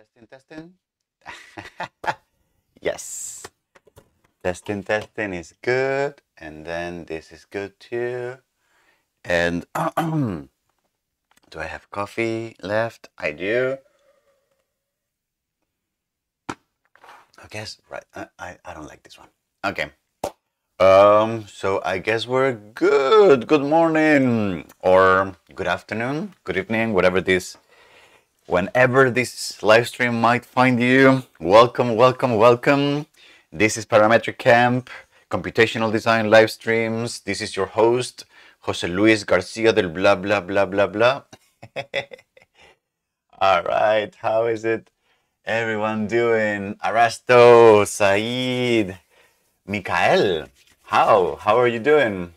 Testing, testing. yes. Testing, testing is good. And then this is good too. And do I have coffee left? I do. I guess, right. I, I, I don't like this one. Okay. Um, so I guess we're good. Good morning or good afternoon, good evening, whatever this whenever this live stream might find you. Welcome, welcome, welcome. This is Parametric Camp, Computational Design live streams. This is your host, Jose Luis Garcia del blah blah blah blah blah. All right, how is it? Everyone doing? Arasto, Said, Mikael, how? How are you doing?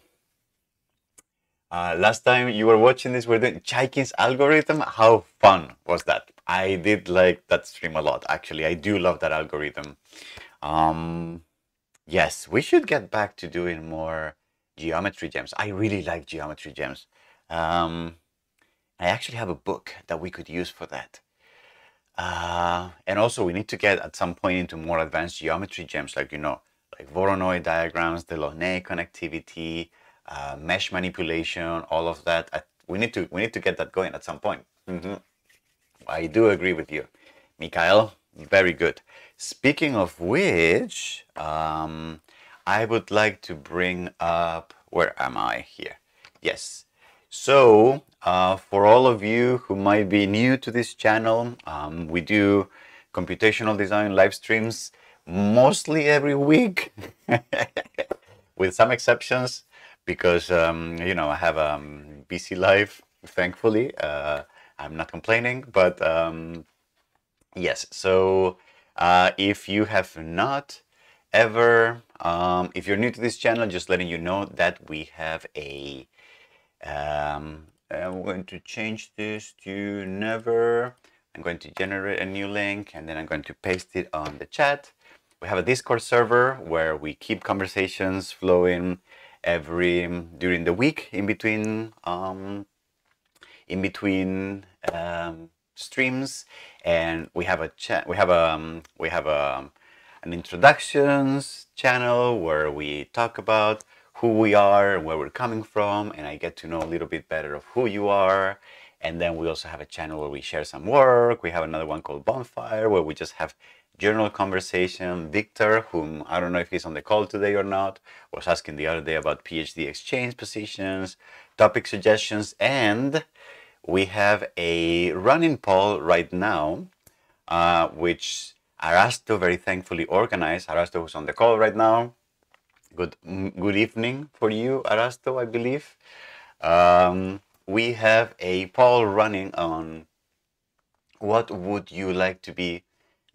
Uh, last time you were watching this, we're doing Chaikin's algorithm. How fun was that? I did like that stream a lot. Actually, I do love that algorithm. Um, yes, we should get back to doing more geometry gems. I really like geometry gems. Um, I actually have a book that we could use for that. Uh, and also, we need to get at some point into more advanced geometry gems, like you know, like Voronoi diagrams, Delaunay connectivity uh, mesh manipulation, all of that. I, we need to we need to get that going at some point. Mm-hmm. I do agree with you, Mikhail. Very good. Speaking of which, um, I would like to bring up. Where am I here? Yes. So, uh, for all of you who might be new to this channel, um, we do computational design live streams mostly every week, with some exceptions because um, you know I have a um, busy life. Thankfully, uh, I'm not complaining. But um, yes, so uh, if you have not ever, um, if you're new to this channel, just letting you know that we have a. Um, I'm going to change this to never. I'm going to generate a new link and then I'm going to paste it on the chat. We have a Discord server where we keep conversations flowing every during the week in between um, in between um, streams. And we have a we have a um, we have a an introductions channel where we talk about who we are and where we're coming from and I get to know a little bit better of who you are. And then we also have a channel where we share some work. We have another one called bonfire where we just have journal conversation. Victor, whom I don't know if he's on the call today or not, was asking the other day about PhD exchange positions, topic suggestions, and we have a running poll right now, uh, which Arasto very thankfully organized. Arasto, who's on the call right now. Good, good evening for you, Arasto, I believe. Um, we have a poll running on what would you like to be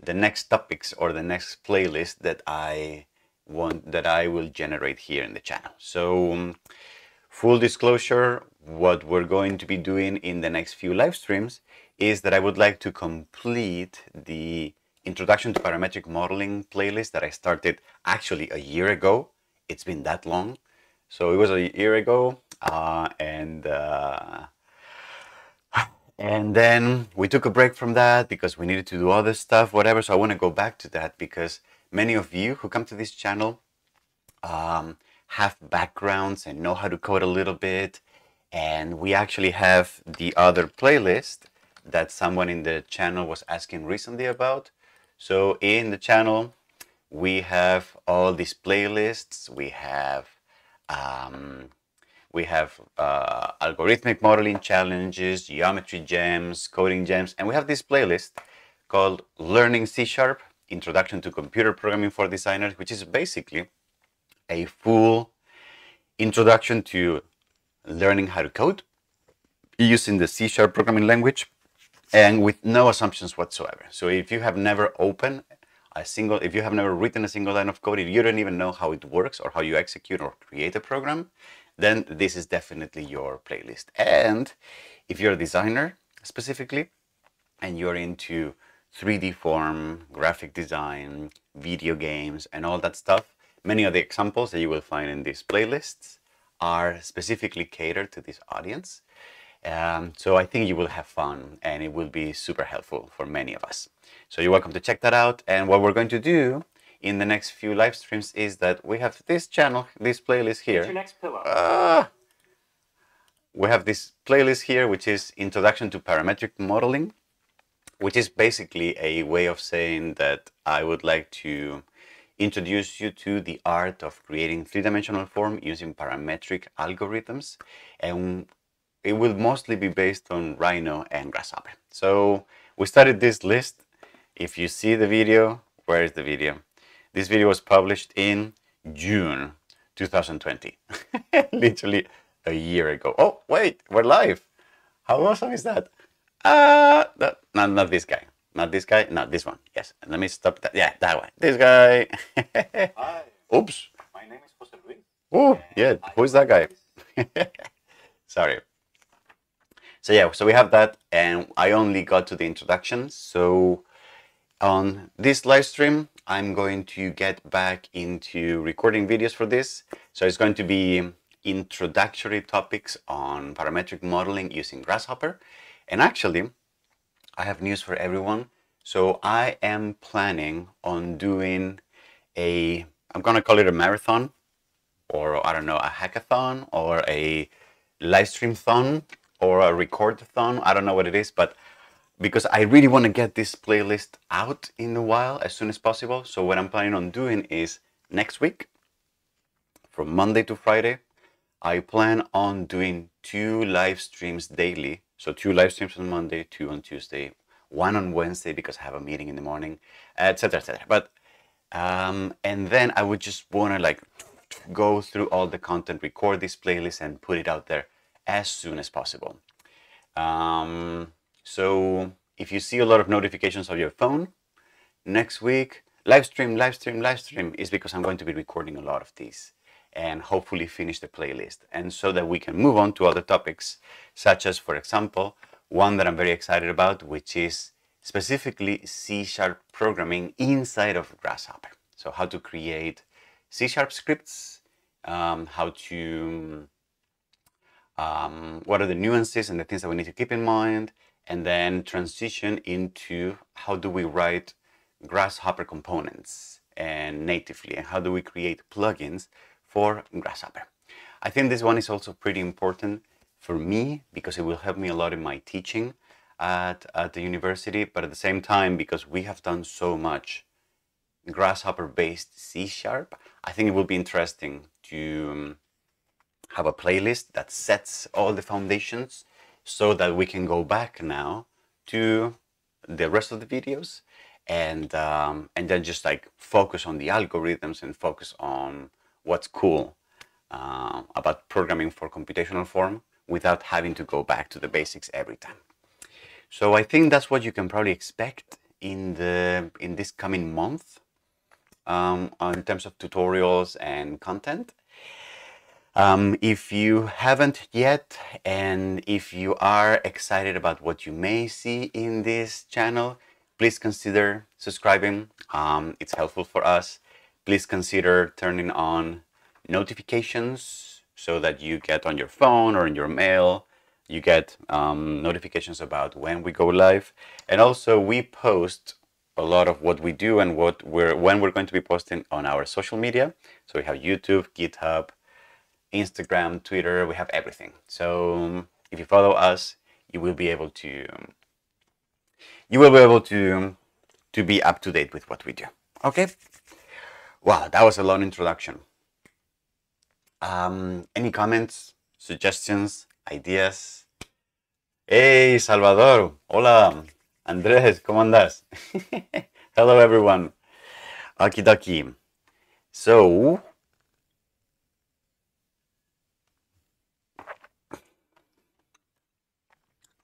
the next topics or the next playlist that I want that I will generate here in the channel. So um, full disclosure, what we're going to be doing in the next few live streams is that I would like to complete the introduction to parametric modeling playlist that I started actually a year ago. It's been that long. So it was a year ago uh, and uh, and then we took a break from that because we needed to do other stuff, whatever. So I want to go back to that because many of you who come to this channel um, have backgrounds and know how to code a little bit. And we actually have the other playlist that someone in the channel was asking recently about. So in the channel, we have all these playlists. We have um, we have uh, algorithmic modeling challenges, geometry gems, coding gems, and we have this playlist called Learning C Sharp, Introduction to Computer Programming for Designers, which is basically a full introduction to learning how to code using the C Sharp programming language and with no assumptions whatsoever. So if you have never opened a single, if you have never written a single line of code, if you don't even know how it works or how you execute or create a program, then this is definitely your playlist. And if you're a designer specifically, and you're into 3D form, graphic design, video games, and all that stuff, many of the examples that you will find in these playlists are specifically catered to this audience. Um, so I think you will have fun and it will be super helpful for many of us. So you're welcome to check that out. And what we're going to do in the next few live streams is that we have this channel, this playlist here. Your next pillow. Ah! we have this playlist here, which is Introduction to Parametric Modeling, which is basically a way of saying that I would like to introduce you to the art of creating three-dimensional form using parametric algorithms. And it will mostly be based on Rhino and Grasshopper. So we started this list. If you see the video, where is the video? This video was published in June 2020, literally a year ago. Oh, wait, we're live. How awesome is that? Uh, that, not, not this guy. Not this guy. Not this one. Yes. Let me stop that. Yeah, that one. This guy. Hi, Oops. my name is Jose Luis. Oh, yeah. Who's that guy? Sorry. So yeah, so we have that, and I only got to the introduction. So on this live stream, I'm going to get back into recording videos for this. So it's going to be introductory topics on parametric modeling using Grasshopper. And actually, I have news for everyone. So I am planning on doing a, I'm gonna call it a marathon, or I don't know, a hackathon, or a live stream thon, or a record thon. I don't know what it is, but because I really want to get this playlist out in a while as soon as possible. So what I'm planning on doing is next week, from Monday to Friday, I plan on doing two live streams daily. So two live streams on Monday, two on Tuesday, one on Wednesday because I have a meeting in the morning, etc., etc. But um, and then I would just want to like go through all the content, record this playlist, and put it out there as soon as possible. Um, so if you see a lot of notifications on your phone, next week, live stream, live stream, live stream is because I'm going to be recording a lot of these and hopefully finish the playlist. And so that we can move on to other topics, such as, for example, one that I'm very excited about, which is specifically C sharp programming inside of Grasshopper. So, how to create C sharp scripts, um, how to, um, what are the nuances and the things that we need to keep in mind, and then transition into how do we write Grasshopper components and natively, and how do we create plugins for Grasshopper. I think this one is also pretty important for me because it will help me a lot in my teaching at, at the university, but at the same time, because we have done so much Grasshopper based C sharp, I think it will be interesting to um, have a playlist that sets all the foundations so that we can go back now to the rest of the videos and um, and then just like focus on the algorithms and focus on what's cool uh, about programming for computational form without having to go back to the basics every time. So I think that's what you can probably expect in the in this coming month um, in terms of tutorials and content. Um, if you haven't yet, and if you are excited about what you may see in this channel, please consider subscribing. Um, it's helpful for us. Please consider turning on notifications so that you get on your phone or in your mail, you get um, notifications about when we go live. And also, we post a lot of what we do and what we're when we're going to be posting on our social media. So we have YouTube, GitHub, Instagram, Twitter, we have everything. So um, if you follow us, you will be able to you will be able to to be up to date with what we do. Okay? Wow, that was a long introduction. Um, any comments, suggestions, ideas? Hey, Salvador. Hola. Andrés, ¿cómo andas? Hello, everyone. Okie dokie. So,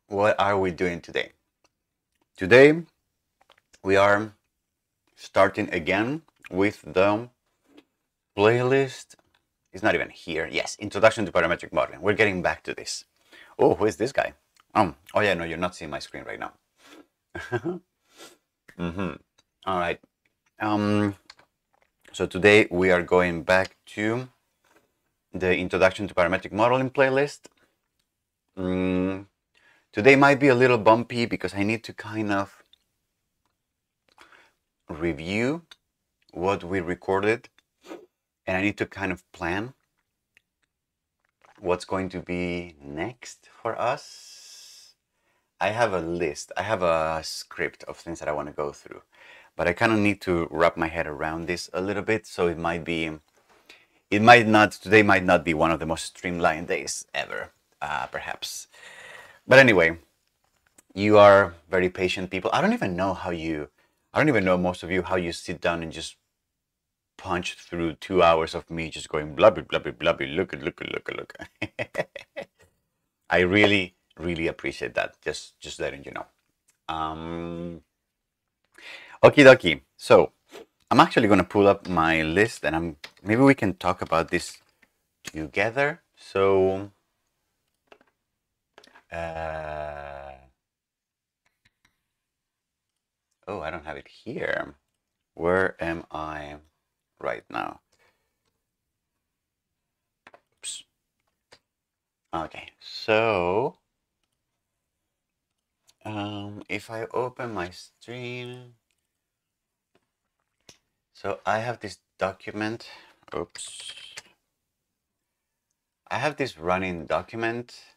what are we doing today? Today, we are starting again with the playlist. It's not even here. Yes, Introduction to Parametric Modeling. We're getting back to this. Oh, who is this guy? Um, oh yeah, no, you're not seeing my screen right now. mm-hmm. All right. Um, so today we are going back to the Introduction to Parametric Modeling playlist. Mm, today might be a little bumpy because I need to kind of review what we recorded and I need to kind of plan what's going to be next for us. I have a list, I have a script of things that I want to go through, but I kind of need to wrap my head around this a little bit. So it might be, it might not, today might not be one of the most streamlined days ever, uh, perhaps. But anyway, you are very patient people. I don't even know how you, I don't even know most of you how you sit down and just punch through two hours of me just going blubby blubby blubby. Look at look look look I really really appreciate that. Just just letting you know. Um okie dokie so I'm actually gonna pull up my list and I'm maybe we can talk about this together. So uh oh I don't have it here where am I right now. Oops. Okay, so um, if I open my stream, so I have this document. Oops. I have this running document.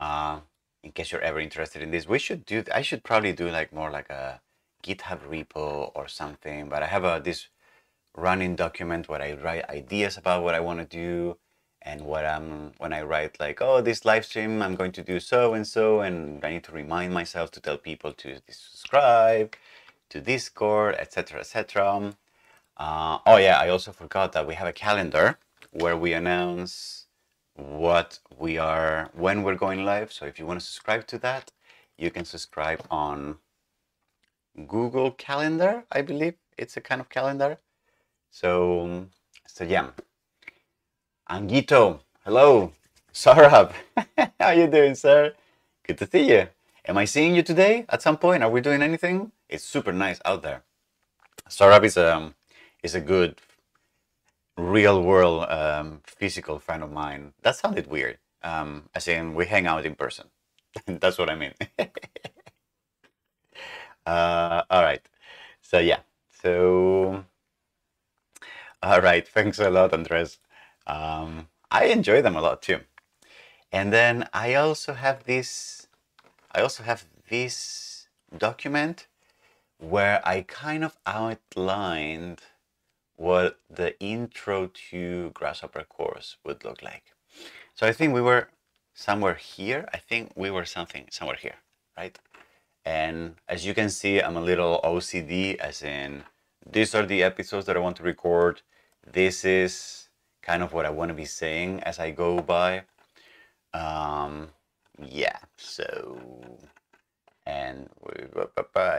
Uh, in case you're ever interested in this, we should do. I should probably do like more like a GitHub repo or something. But I have a this running document where I write ideas about what I want to do and what I'm when I write like oh this live stream I'm going to do so and so and I need to remind myself to tell people to subscribe to Discord etc etc. Uh, oh yeah, I also forgot that we have a calendar where we announce what we are when we're going live. So if you want to subscribe to that, you can subscribe on Google Calendar. I believe it's a kind of calendar. So, so yeah. Angito, hello. Sarab, how you doing, sir? Good to see you. Am I seeing you today at some point? Are we doing anything? It's super nice out there. Sarab is a, um, is a good real world um, physical friend of mine. That sounded weird. Um, as we hang out in person. That's what I mean. uh, all right. So yeah. So all right, thanks a lot, Andres. Um, I enjoy them a lot too. And then I also have this, I also have this document where I kind of outlined what the intro to Grasshopper course would look like. So I think we were somewhere here. I think we were something somewhere here, right? And as you can see, I'm a little OCD as in these are the episodes that I want to record this is kind of what I want to be saying as I go by. Um, yeah, so and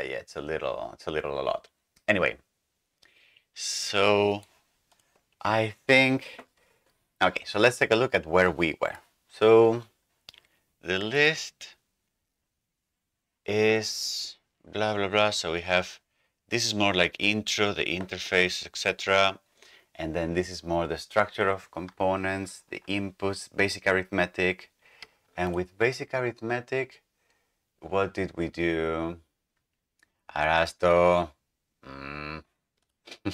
yeah, it's a little, it's a little a lot. Anyway, so I think okay. So let's take a look at where we were. So the list is blah blah blah. So we have this is more like intro, the interface, etc. And then this is more the structure of components, the inputs, basic arithmetic. And with basic arithmetic, what did we do? Arasto. Mm.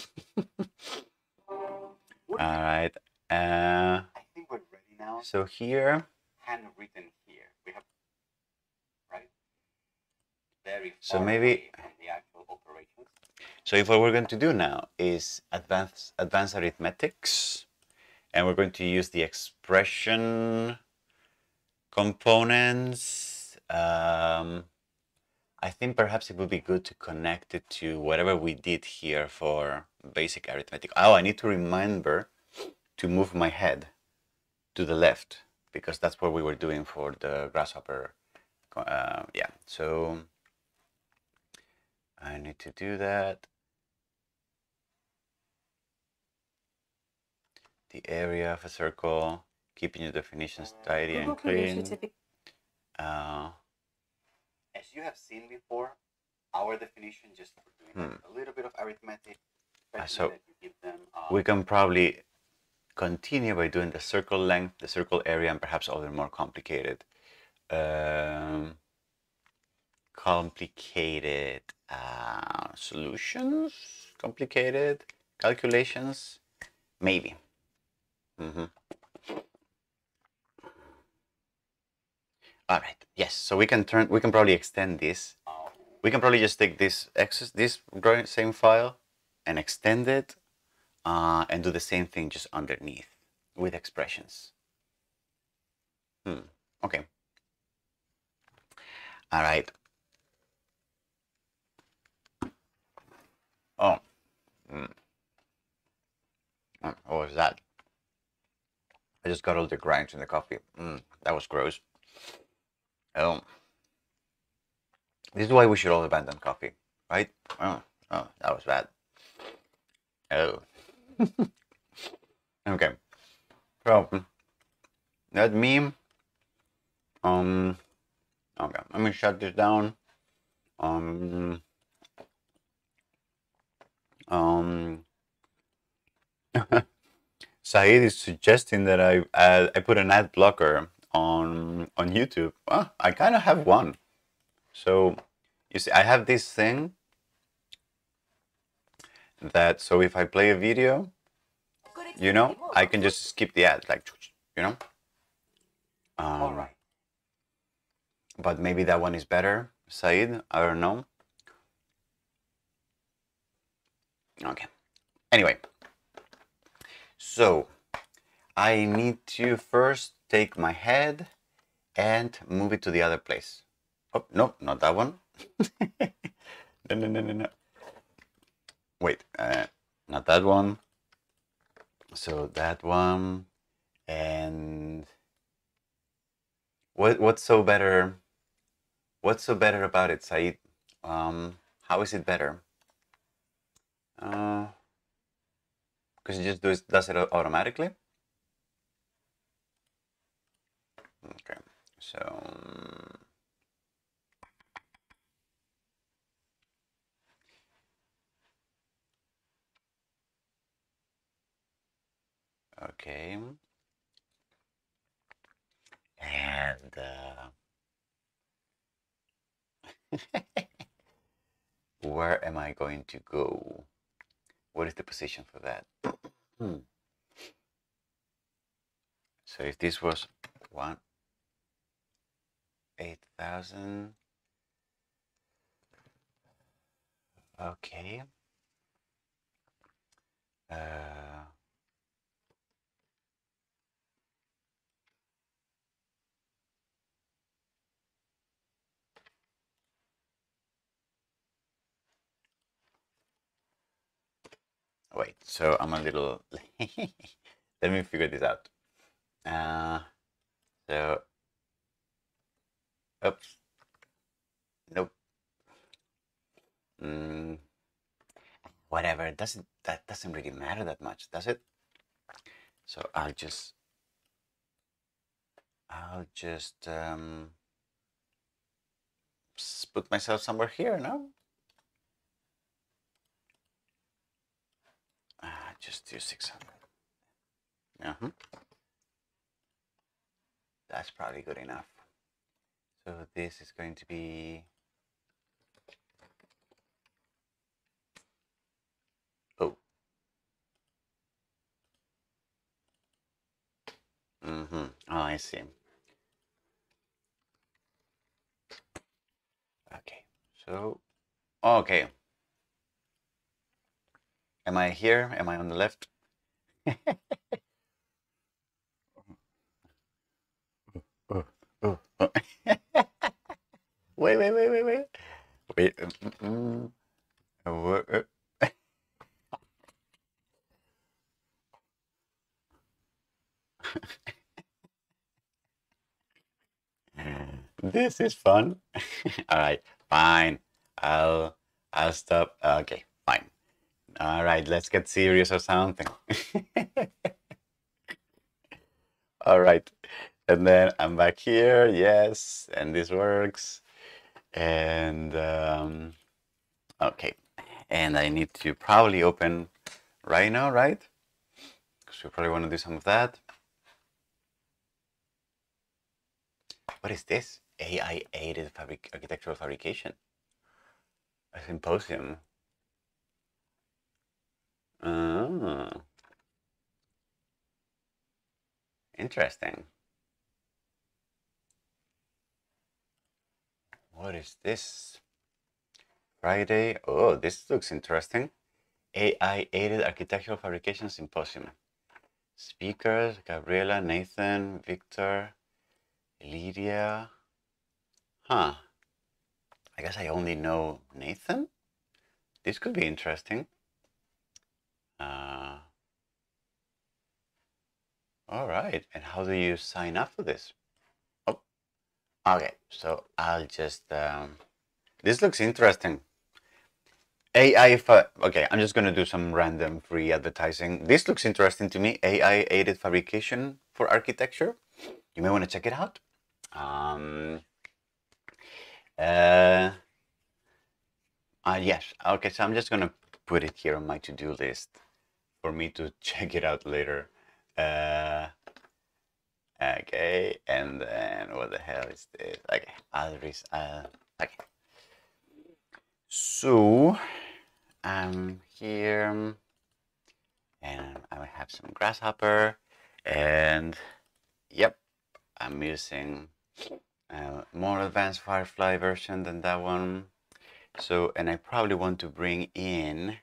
All right. Uh, I think we're ready now. so here, Handwritten here. We have right. Very So maybe- away from the actual operations. So if what we're going to do now is advanced advanced arithmetics, and we're going to use the expression components. Um, I think perhaps it would be good to connect it to whatever we did here for basic arithmetic. Oh, I need to remember to move my head to the left because that's what we were doing for the grasshopper. Uh, yeah, so I need to do that. The area of a circle, keeping your definitions tidy and Google Create clean. Uh, As you have seen before, our definition just for doing like a little bit of arithmetic. So that you give them, uh, we can probably continue by doing the circle length, the circle area, and perhaps other more complicated, um, complicated uh, solutions, complicated calculations, maybe. Mm-hmm. All right. Yes. So we can turn. We can probably extend this. We can probably just take this excess, this same file, and extend it, uh, and do the same thing just underneath with expressions. Hmm. Okay. All right. Oh. Mm. What was that? I just got all the grinds in the coffee. Mm, that was gross. Oh. This is why we should all abandon coffee, right? Oh, oh that was bad. Oh. okay. So, that meme. Um. Okay, let me shut this down. Um. Um. Saeed is suggesting that I uh, I put an ad blocker on on YouTube. Well, I kind of have one. So you see, I have this thing that so if I play a video, you know, I can just skip the ad, like you know. Um, All right. But maybe that one is better, Said. I don't know. Okay. Anyway, so I need to first take my head and move it to the other place. Oh, no, not that one. no, no, no, no, no. Wait, uh, not that one. So that one, and what what's so better? What's so better about it, Said? Um, how is it better? Uh, because it just does does it automatically. Okay, so. um, Okay. And uh, where am I going to go? What is the position for that? Hmm. So if this was one eight thousand, okay. Uh, wait, so I'm a little. Let me figure this out. Uh, so, oops, nope. Mm, whatever. It doesn't that doesn't really matter that much, does it? So I'll just I'll just um, put myself somewhere here, no? Uh, just do 600. Uh-huh. That's probably good enough. So this is going to be. Oh. Mm-hmm. Oh, I see. Okay. So, okay. Am I here? Am I on the left? Oh, oh, oh. wait, wait, wait, wait, wait. Wait. Uh, uh, This is fun. All right, fine. I'll I'll stop. Okay, fine. All right, let's get serious or something. All right. And then I'm back here. Yes, and this works. And um, okay. And I need to probably open Rhino, right? because we probably want to do some of that. What is this? AI aided fabric architectural fabrication. A symposium. Oh. Interesting. What is this? Friday. Oh, this looks interesting. AI aided architectural fabrication symposium. Speakers Gabriela, Nathan, Victor, Lydia. Huh. I guess I only know Nathan. This could be interesting. Uh, all right. And how do you sign up for this? Okay. So I'll just. Um, this looks interesting. AI. Fa- okay, I'm just gonna do some random free advertising. This looks interesting to me. AI aided fabrication for architecture. You may want to check it out. Um, uh, uh, yes. Okay, so I'm just gonna put it here on my to-do list for me to check it out later. Uh, okay, and then what the hell is this? Okay, I'll res- uh, okay. So I'm here, and I have some grasshopper, and yep, I'm using a more advanced Firefly version than that one. So, and I probably want to bring in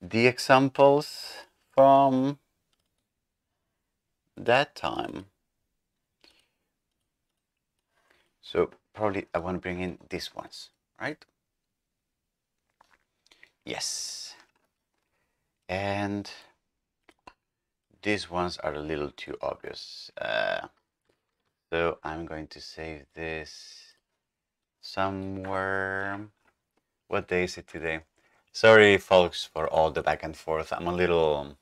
the examples from that time. So probably I want to bring in these ones, right? Yes. And these ones are a little too obvious. Uh, so I'm going to save this somewhere. What day is it today? Sorry, folks, for all the back and forth. I'm a little,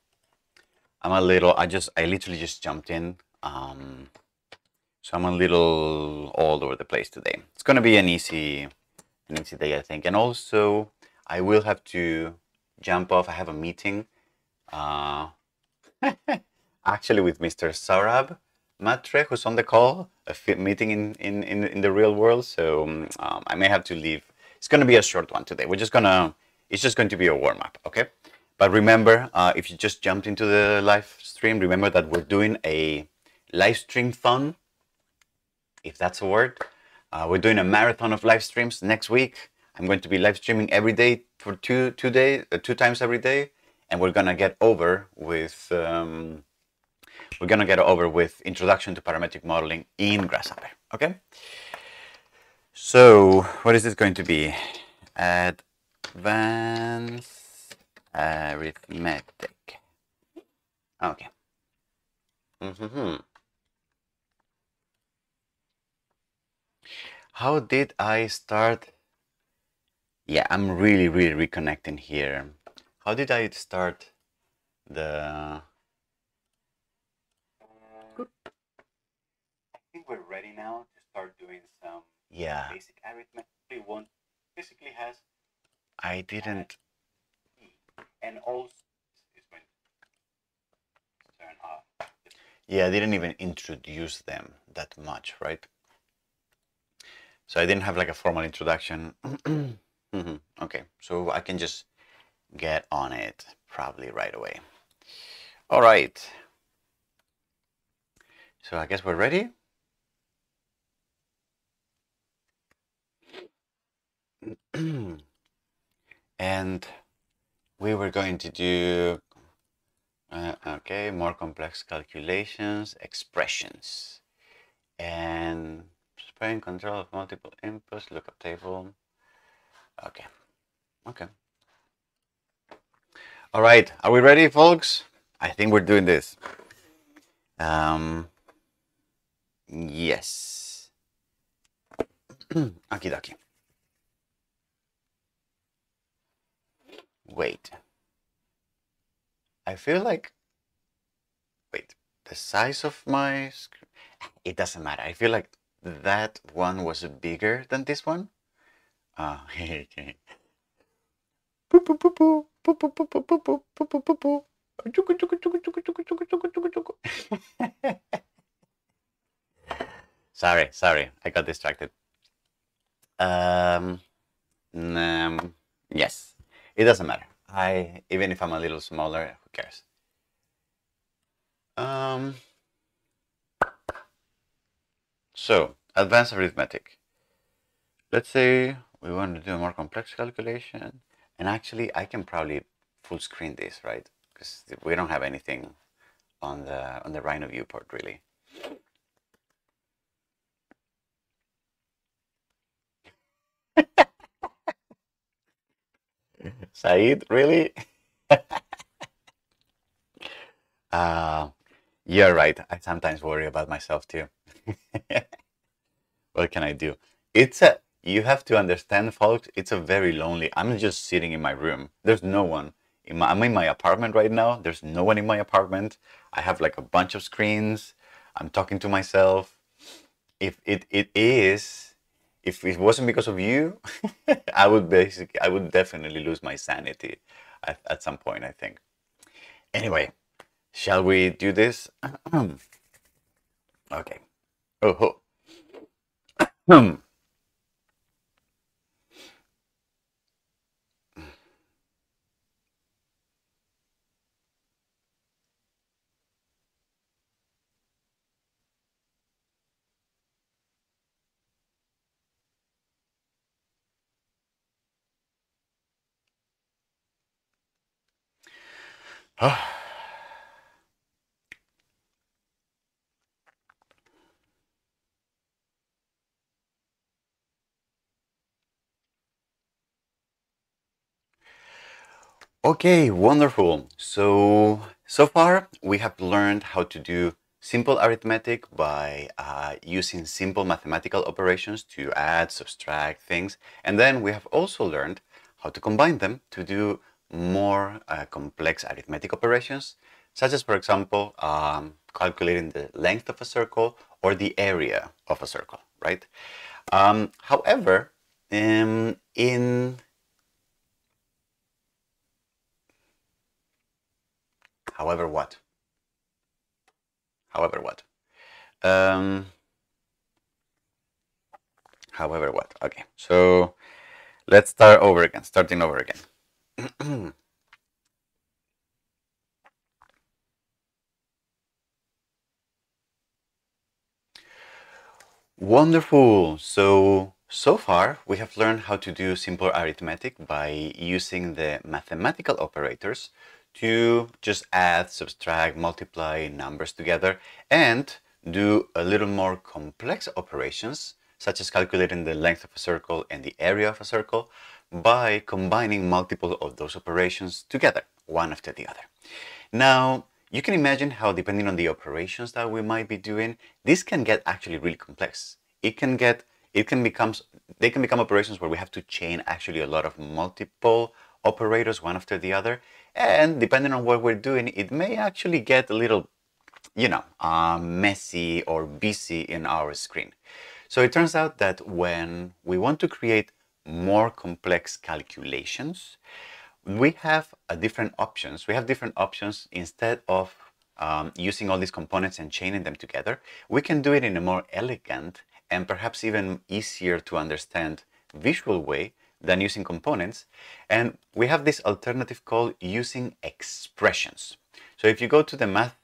I'm a little. I just, I literally just jumped in. Um, so I'm a little all over the place today. It's gonna be an easy, an easy day, I think. And also, I will have to jump off. I have a meeting. Uh, actually, with Mr. Sarab Matre, who's on the call, a meeting in, in, in, in the real world. So um, I may have to leave. It's going to be a short one today. We're just going to, it's just going to be a warm up, okay? But remember, uh, if you just jumped into the live stream, remember that we're doing a live stream fun, if that's a word. Uh, we're doing a marathon of live streams next week. I'm going to be live streaming every day for two two days, uh, two times every day, and we're gonna get over with um, we're gonna get over with introduction to parametric modeling in Grasshopper. Okay. So what is this going to be? Advanced arithmetic. Okay. hmm How did I start? Yeah, I'm really, really reconnecting here. How did I start the? I think we're ready now to start doing some Yeah, basic arithmetic. One basically has I didn't. And also is off. Yeah, I didn't even introduce them that much, right? So I didn't have like a formal introduction. Mhm, Okay, so I can just get on it probably right away. All right. So I guess we're ready. and we were going to do uh, okay more complex calculations expressions and sparing control of multiple inputs lookup table. Okay okay. All right are we ready folks? I think we're doing this. Um yes. Okie dokie. Wait. I feel like... Wait, the size of my screen... It doesn't matter. I feel like that one was bigger than this one. Ah, oh, okay. sorry, sorry, I got distracted. Um, um yes it doesn't matter. I even if I'm a little smaller, who cares? Um, so advanced arithmetic. Let's say we want to do a more complex calculation, and actually I can probably full screen this, right? Because we don't have anything on the on the Rhino viewport really. Saeed, really? uh, you're right. I sometimes worry about myself too. what can I do? It's a, you have to understand, folks, it's a very lonely, I'm just sitting in my room. There's no one. In my, I'm in my apartment right now. There's no one in my apartment. I have like a bunch of screens. I'm talking to myself. If it, it is if it wasn't because of you, I would basically, I would definitely lose my sanity at, at some point, I think. Anyway, shall we do this? okay. Oh, oh. Okay, wonderful. So, so far we have learned how to do simple arithmetic by uh, using simple mathematical operations to add, subtract things. And then we have also learned how to combine them to do more uh, complex arithmetic operations, such as, for example, um, calculating the length of a circle or the area of a circle, right? Um, however, um, in however what? However what? Um, however what? Okay, so let's start over again, starting over again. Wonderful. So, so far we have learned how to do simple arithmetic by using the mathematical operators to just add, subtract, multiply numbers together and do a little more complex operations such as calculating the length of a circle and the area of a circle by combining multiple of those operations together, one after the other. Now, you can imagine how depending on the operations that we might be doing, this can get actually really complex. It can get, it can become, they can become operations where we have to chain actually a lot of multiple operators one after the other. And depending on what we're doing, it may actually get a little, you know, uh, messy or busy in our screen. So it turns out that when we want to create more complex calculations, we have a different options. We have different options instead of um, using all these components and chaining them together. We can do it in a more elegant and perhaps even easier to understand visual way than using components. And we have this alternative called using expressions. So if you go to the math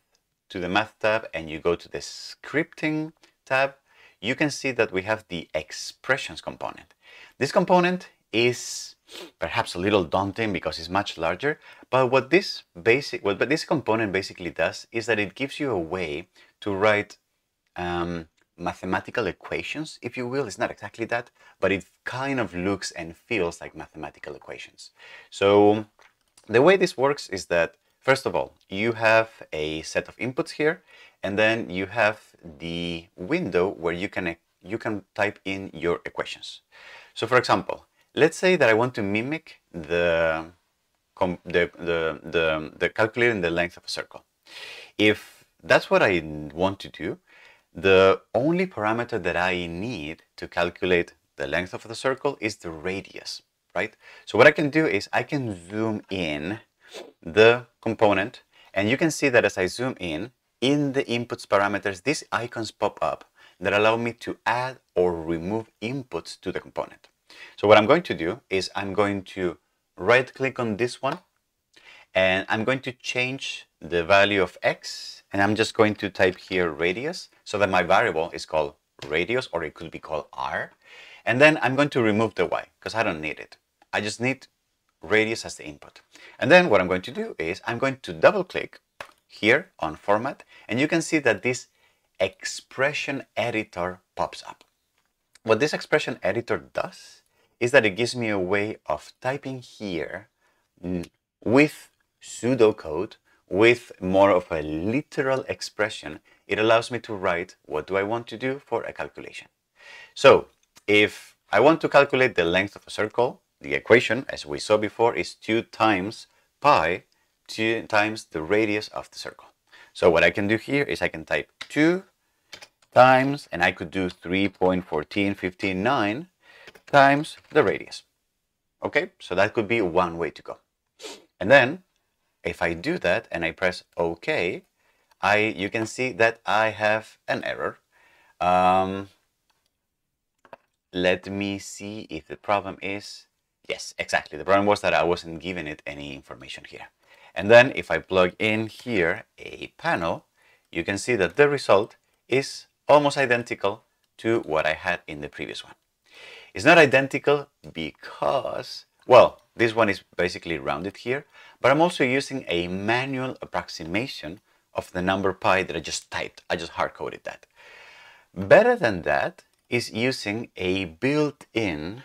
to the math tab and you go to the scripting tab, you can see that we have the expressions component. This component is perhaps a little daunting because it's much larger, but what this basic, what this component basically does is that it gives you a way to write um, mathematical equations, if you will. It's not exactly that, but it kind of looks and feels like mathematical equations. So the way this works is that, first of all, you have a set of inputs here, and then you have the window where you can, you can type in your equations. So for example, let's say that I want to mimic the, the, the, the, the calculating the length of a circle. If that's what I want to do, the only parameter that I need to calculate the length of the circle is the radius, right? So what I can do is I can zoom in the component And you can see that as I zoom in, in the inputs parameters, these icons pop up that allow me to add or remove inputs to the component. So what I'm going to do is I'm going to right click on this one and I'm going to change the value of x and I'm just going to type here radius so that my variable is called radius or it could be called r and then I'm going to remove the y because I don't need it. I just need radius as the input. And then what I'm going to do is I'm going to double click here on format and you can see that this expression editor pops up. What this expression editor does is that it gives me a way of typing here mm, with pseudocode, with more of a literal expression. It allows me to write what do I want to do for a calculation. So if I want to calculate the length of a circle, the equation, as we saw before, is 2 times pi 2 times the radius of the circle. So what I can do here is I can type 2 times, and I could do 3.14159 times the radius. Okay, so that could be one way to go. And then if I do that and I press OK, I you can see that I have an error. Um, let me see if the problem is, yes, exactly. The problem was that I wasn't giving it any information here. And then if I plug in here a panel, you can see that the result is almost identical to what I had in the previous one. It's not identical because, well, this one is basically rounded here, but I'm also using a manual approximation of the number pi that I just typed. I just hard-coded that. Better than that is using a built-in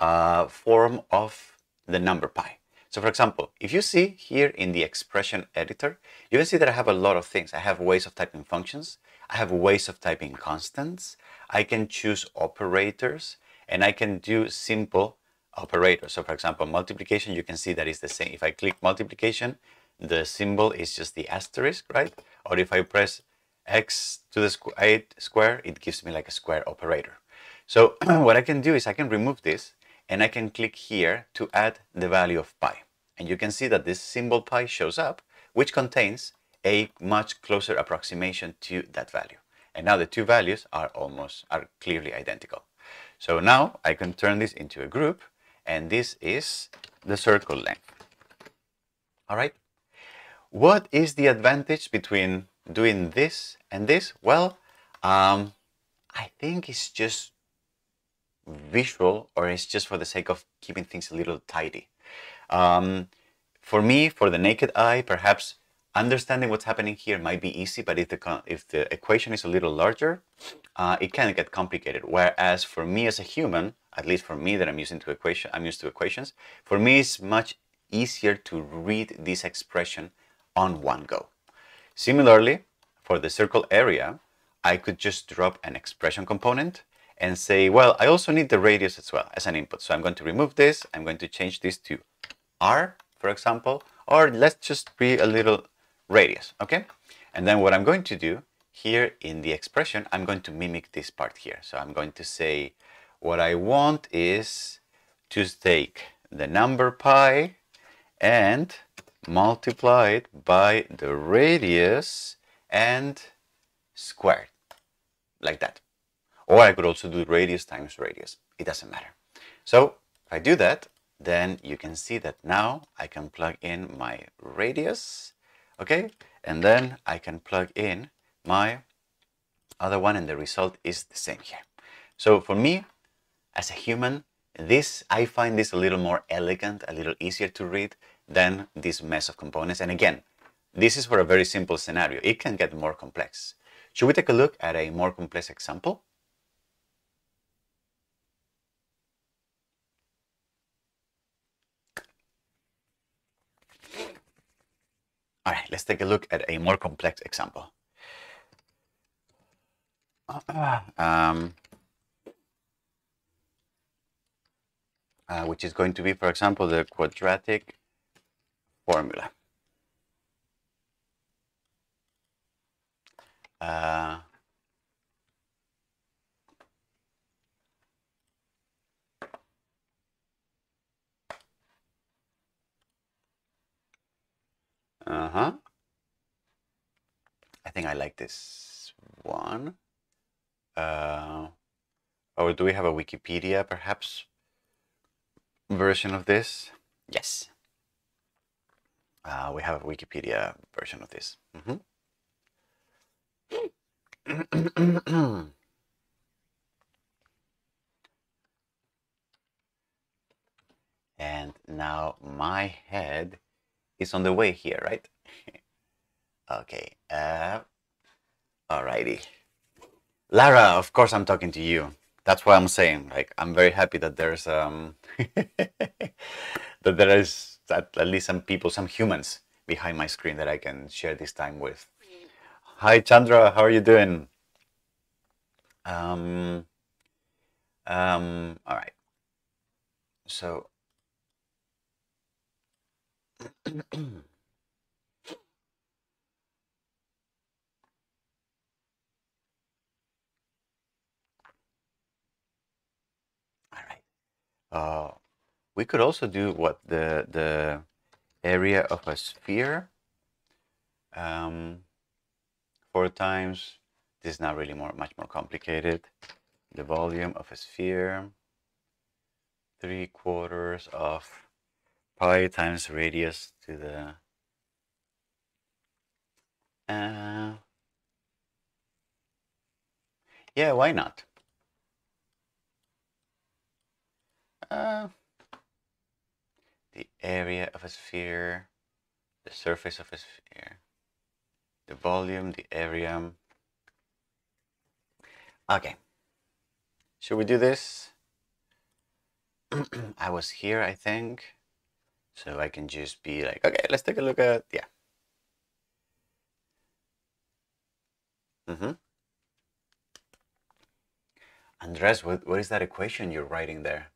uh, form of the number pi. So for example, if you see here in the expression editor, you can see that I have a lot of things. I have ways of typing functions. I have ways of typing constants. I can choose operators and I can do simple operators. So for example, multiplication, you can see that is the same. If I click multiplication, the symbol is just the asterisk, right? Or if I press x to the squ 8 square, it gives me like a square operator. So what I can do is I can remove this and I can click here to add the value of pi. And you can see that this symbol pi shows up, which contains a much closer approximation to that value. And now the two values are almost, are clearly identical. So now I can turn this into a group and this is the circle length. All right. What is the advantage between doing this and this? Well, um, I think it's just visual or it's just for the sake of keeping things a little tidy. Um, for me, for the naked eye, perhaps understanding what's happening here might be easy, but if the, if the equation is a little larger, uh, it can get complicated. Whereas for me as a human, at least for me that I'm using to equation, I'm used to equations, for me it's much easier to read this expression on one go. Similarly, for the circle area, I could just drop an expression component and say, well, I also need the radius as well as an input. So I'm going to remove this. I'm going to change this to r, for example, or let's just be a little radius, okay? And then what I'm going to do here in the expression, I'm going to mimic this part here. So I'm going to say, what I want is to take the number pi and multiply it by the radius and squared, like that. Or I could also do radius times radius. It doesn't matter. So if I do that, then you can see that now I can plug in my radius, okay? And then I can plug in my other one and the result is the same here. So for me, as a human, this I find this a little more elegant, a little easier to read than this mess of components. And again, this is for a very simple scenario. It can get more complex. Should we take a look at a more complex example? All right, let's take a look at a more complex example. Um, uh, which is going to be, for example, the quadratic formula. Uh, uh-huh. I think I like this one. Uh, or do we have a Wikipedia, perhaps, version of this? Yes. Uh, we have a Wikipedia version of this. Mm -hmm. and now my head is on the way here, right? okay. Uh, alrighty. Lara, of course I'm talking to you. That's why I'm saying, like, I'm very happy that there's um that there is at, least some people, some humans behind my screen that I can share this time with. Hi Chandra, how are you doing? Um, um, all right. So right. Uh, we could also do what the the area of a sphere. Um, four times. This is not really more much more complicated. The volume of a sphere. Three quarters of pi times radius to the uh, yeah, why not? Uh, the area of a sphere, the surface of a sphere, the volume, the area. Okay. Should we do this? I was here, I think. So I can just be like, okay, let's take a look at, yeah. Mm-hmm. Andres, what, what is that equation you're writing there?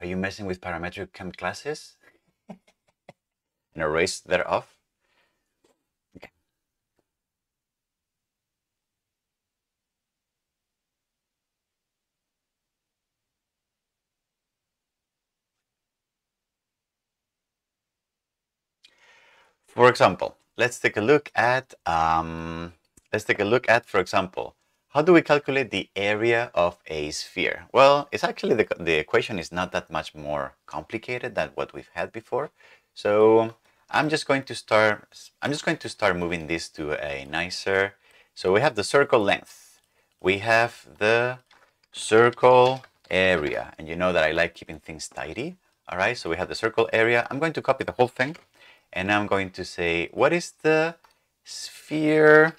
Are you messing with parametric chem classes? and erase that off? For example, let's take a look at, um, let's take a look at, for example, how do we calculate the area of a sphere? Well, it's actually, the, the equation is not that much more complicated than what we've had before. So I'm just going to start, I'm just going to start moving this to a nicer, so we have the circle length. We have the circle area, and you know that I like keeping things tidy. All right, so we have the circle area. I'm going to copy the whole thing and I'm going to say, what is the sphere,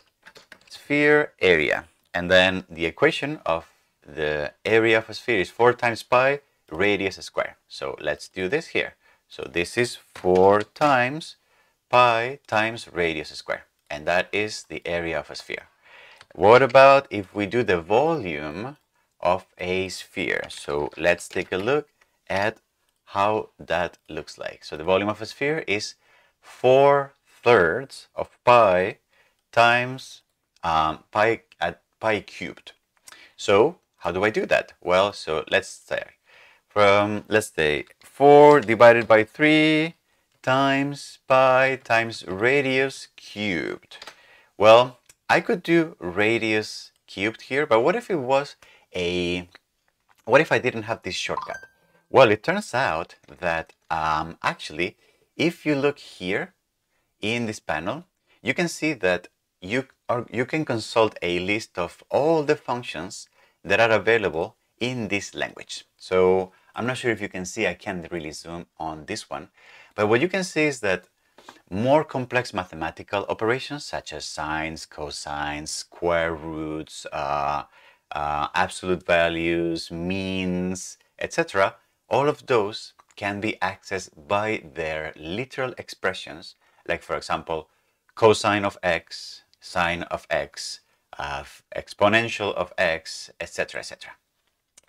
sphere area? And then the equation of the area of a sphere is 4 times pi radius square. So let's do this here. So this is 4 times pi times radius square. And that is the area of a sphere. What about if we do the volume of a sphere? So let's take a look at how that looks like. So the volume of a sphere is 4 thirds of pi times um, pi at pi cubed. So how do I do that? Well, so let's say from, let's say 4 divided by 3 times pi times radius cubed. Well, I could do radius cubed here, but what if it was a, what if I didn't have this shortcut? Well, it turns out that um, actually if you look here in this panel, you can see that you, are, you can consult a list of all the functions that are available in this language. So I'm not sure if you can see, I can't really zoom on this one, but what you can see is that more complex mathematical operations such as sines, cosines, square roots, uh, uh, absolute values, means, etc. All of those can be accessed by their literal expressions, like for example, cosine of x, sine of x, uh, exponential of x, etc., etc.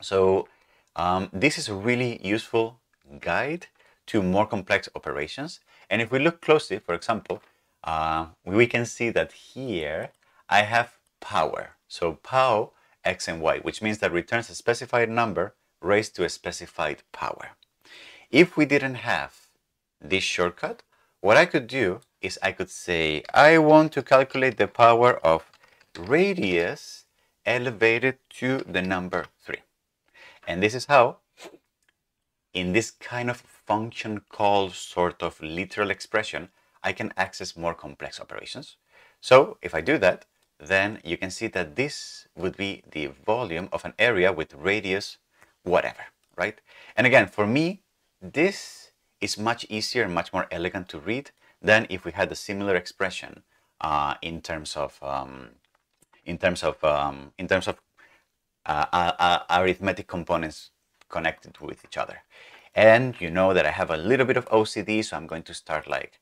So um, this is a really useful guide to more complex operations. And if we look closely, for example, uh, we can see that here I have power. So pow x and y, which means that returns a specified number raised to a specified power. If we didn't have this shortcut, what I could do is I could say, I want to calculate the power of radius elevated to the number 3. And this is how, in this kind of function call sort of literal expression, I can access more complex operations. So if I do that, then you can see that this would be the volume of an area with radius whatever, right? And again, for me, this is much easier and much more elegant to read than if we had a similar expression uh, in terms of um, in terms of um, in terms of uh, uh, arithmetic components connected with each other. And you know that I have a little bit of OCD, so I'm going to start like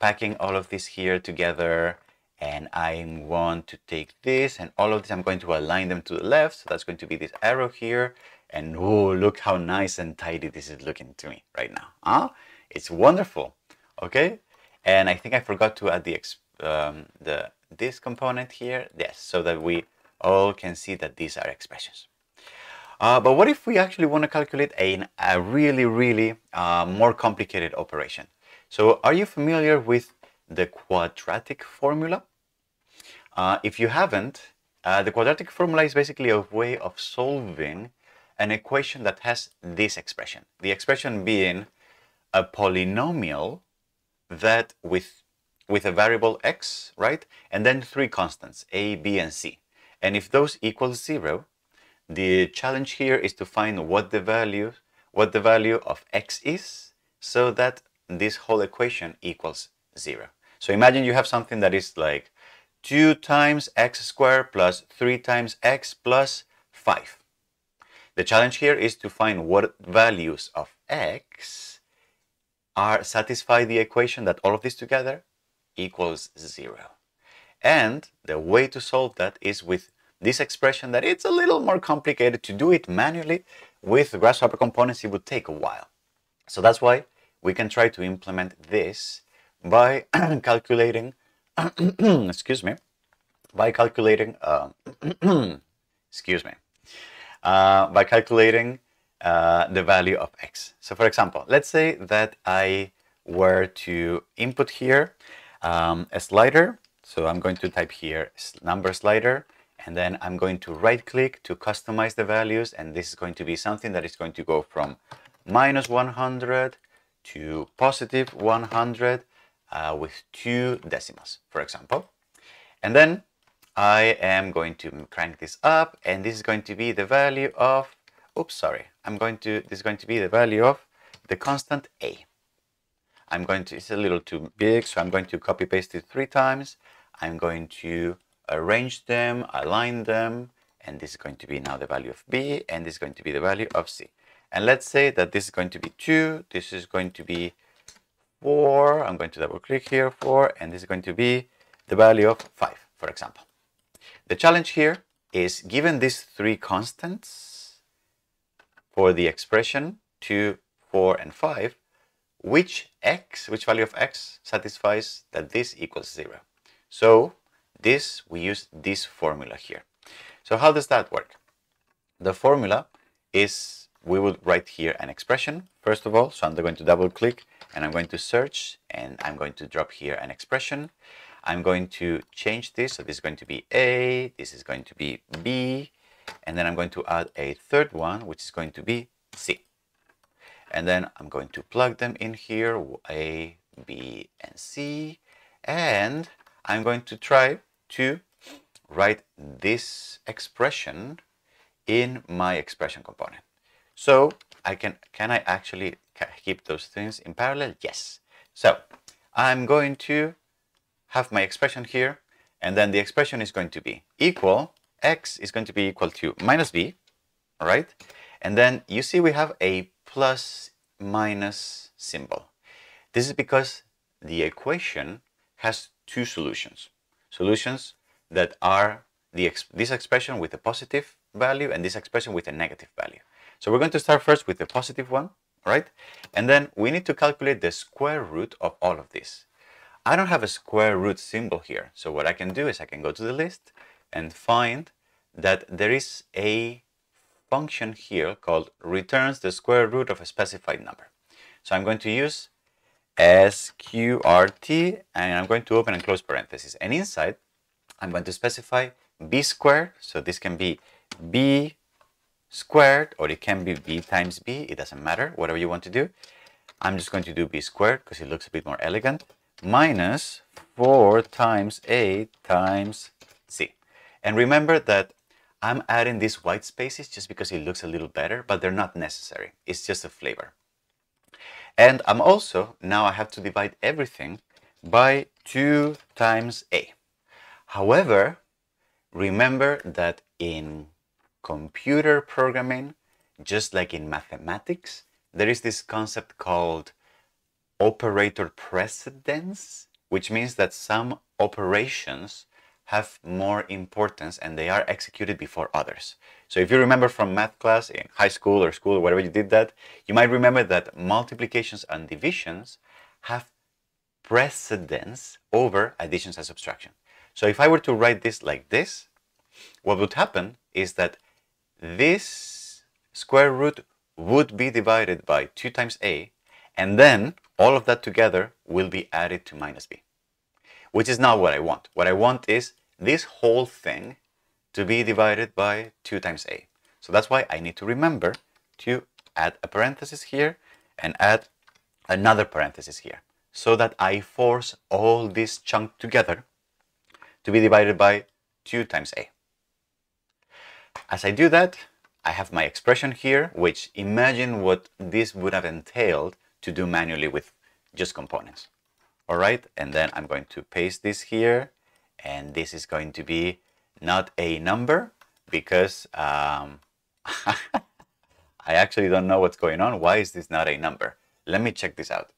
packing all of this here together and I want to take this and all of this, I'm going to align them to the left. So that's going to be this arrow here. And oh, look how nice and tidy this is looking to me right now. Huh? It's wonderful. Okay. And I think I forgot to add the, um, the this component here. Yes, so that we all can see that these are expressions. Uh, but what if we actually want to calculate a, a really, really uh, more complicated operation? So are you familiar with the quadratic formula? Uh, if you haven't, uh, the quadratic formula is basically a way of solving an equation that has this expression. The expression being a polynomial that with with a variable x, right? And then three constants, a, b, and c. And if those equal zero, the challenge here is to find what the value what the value of x is so that this whole equation equals zero. So imagine you have something that is like 2 times x squared plus 3 times x plus 5. The challenge here is to find what values of x are satisfy the equation that all of this together equals 0. And the way to solve that is with this expression that it's a little more complicated to do it manually with grasshopper components it would take a while. So that's why we can try to implement this by calculating excuse me, by calculating, uh, excuse me, uh, by calculating uh, the value of x. So for example, let's say that I were to input here um, a slider. So I'm going to type here number slider, and then I'm going to right click to customize the values. And this is going to be something that is going to go from minus 100 to positive 100 uh, with two decimals, for example. And then I am going to crank this up and this is going to be the value of, oops, sorry. I'm going to, this is going to be the value of the constant A. I'm going to, it's a little too big, so I'm going to copy paste it three times. I'm going to arrange them, align them, and this is going to be now the value of B, and this is going to be the value of C. And let's say that this is going to be 2, this is going to be 4. I'm going to double click here, 4, and this is going to be the value of 5, for example. The challenge here is given these three constants for the expression 2, 4, and 5, which x, which value of x satisfies that this equals 0. So this, we use this formula here. So how does that work? The formula is, we would write here an expression, first of all. So I'm going to double click and I'm going to search and I'm going to drop here an expression. I'm going to change this. So this is going to be A, this is going to be B, and then I'm going to add a third one, which is going to be C. And then I'm going to plug them in here, A, B, and C. And I'm going to try to write this expression in my expression component. So I can, can I actually keep those things in parallel? Yes. So I'm going to have my expression here, and then the expression is going to be equal, x is going to be equal to minus b, right? And then you see we have a plus minus symbol. This is because the equation has two solutions. Solutions that are the ex this expression with a positive value and this expression with a negative value. So we're going to start first with the positive one, right? And then we need to calculate the square root of all of this. I don't have a square root symbol here. So what I can do is I can go to the list and find that there is a function here called returns the square root of a specified number. So I'm going to use sqrt, and I'm going to open and close parentheses. And inside, I'm going to specify b squared, so this can be b squared, or it can be b times b, it doesn't matter, whatever you want to do. I'm just going to do b squared, because it looks a bit more elegant, minus 4 times a times c. And remember that I'm adding these white spaces just because it looks a little better, but they're not necessary. It's just a flavor. And I'm also, now I have to divide everything by 2 times a. However, remember that in computer programming, just like in mathematics, there is this concept called operator precedence, which means that some operations have more importance and they are executed before others. So if you remember from math class in high school or school, or wherever you did that, you might remember that multiplications and divisions have precedence over additions and subtraction. So if I were to write this like this, what would happen is that this square root would be divided by 2 times a, and then all of that together will be added to minus b, which is not what I want. What I want is this whole thing to be divided by 2 times a. So that's why I need to remember to add a parenthesis here and add another parenthesis here so that I force all this chunk together to be divided by 2 times a. As I do that, I have my expression here, which imagine what this would have entailed to do manually with just components. All right, and then I'm going to paste this here, and this is going to be not a number because um, I actually don't know what's going on. Why is this not a number? Let me check this out.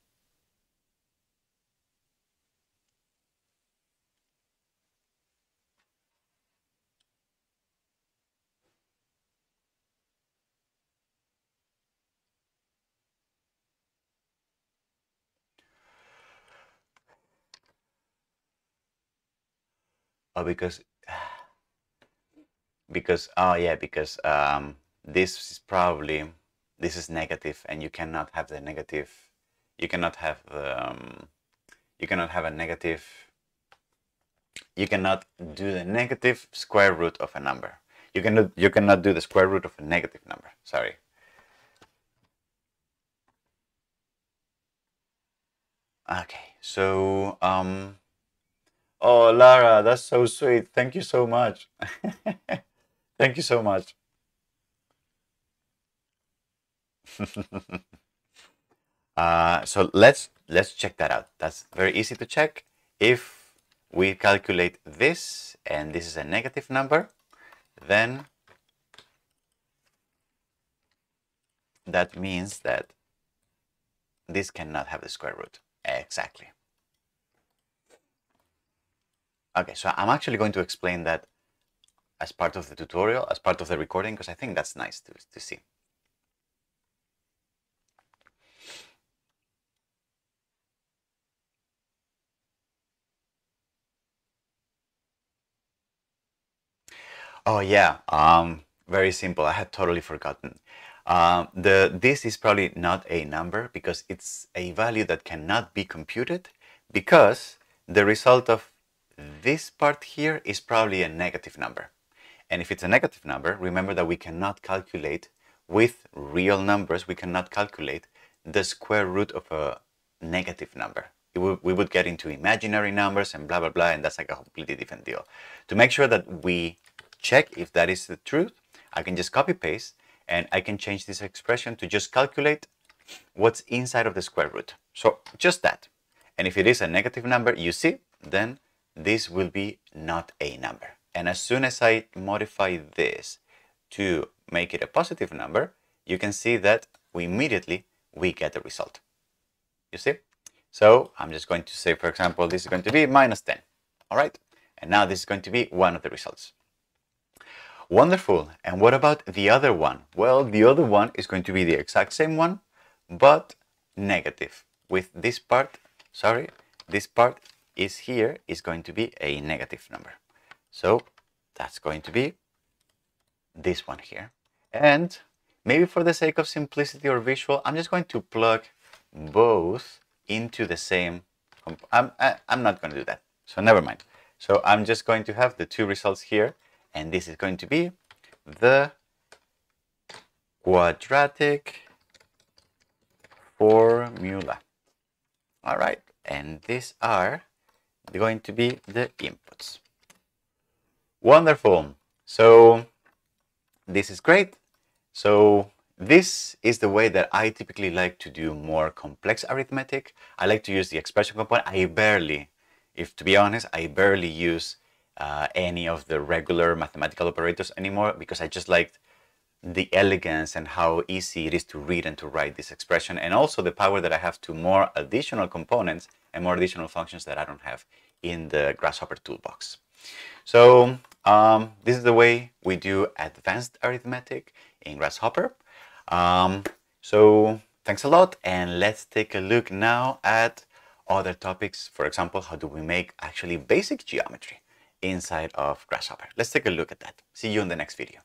Oh, because because oh yeah, because um, this is probably this is negative, and you cannot have the negative. You cannot have the um, you cannot have a negative. You cannot do the negative square root of a number. You cannot you cannot do the square root of a negative number. Sorry. Okay, so um, Oh, Lara, that's so sweet. Thank you so much. Thank you so much. uh, so let's let's check that out. That's very easy to check. If we calculate this and this is a negative number, then that means that this cannot have the square root. Exactly. Okay, so I'm actually going to explain that as part of the tutorial, as part of the recording, because I think that's nice to, to see. Oh yeah, um, very simple. I had totally forgotten. Uh, the this is probably not a number because it's a value that cannot be computed because the result of this part here is probably a negative number. And if it's a negative number, remember that we cannot calculate with real numbers, we cannot calculate the square root of a negative number. We would get into imaginary numbers and blah, blah, blah, and that's like a completely different deal. To make sure that we check if that is the truth, I can just copy paste and I can change this expression to just calculate what's inside of the square root. So just that. And if it is a negative number, you see, then this will be not a number. And as soon as I modify this to make it a positive number, you can see that we immediately we get the result. You see? So I'm just going to say, for example, this is going to be minus 10. All right. And now this is going to be one of the results. Wonderful. And what about the other one? Well, the other one is going to be the exact same one, but negative. With this part, sorry, this part is here is going to be a negative number. So that's going to be this one here. And maybe for the sake of simplicity or visual, I'm just going to plug both into the same. I'm, I, I'm not going to do that. So never mind. So I'm just going to have the two results here. And this is going to be the quadratic formula. All right. And these are going to be the inputs. Wonderful. So this is great. So this is the way that I typically like to do more complex arithmetic. I like to use the expression component. I barely, if to be honest, I barely use uh, any of the regular mathematical operators anymore because I just liked the elegance and how easy it is to read and to write this expression and also the power that I have to more additional components and more additional functions that I don't have in the Grasshopper toolbox. So um, this is the way we do advanced arithmetic in Grasshopper. Um, so thanks a lot and let's take a look now at other topics. For example, how do we make actually basic geometry inside of Grasshopper? Let's take a look at that. See you in the next video.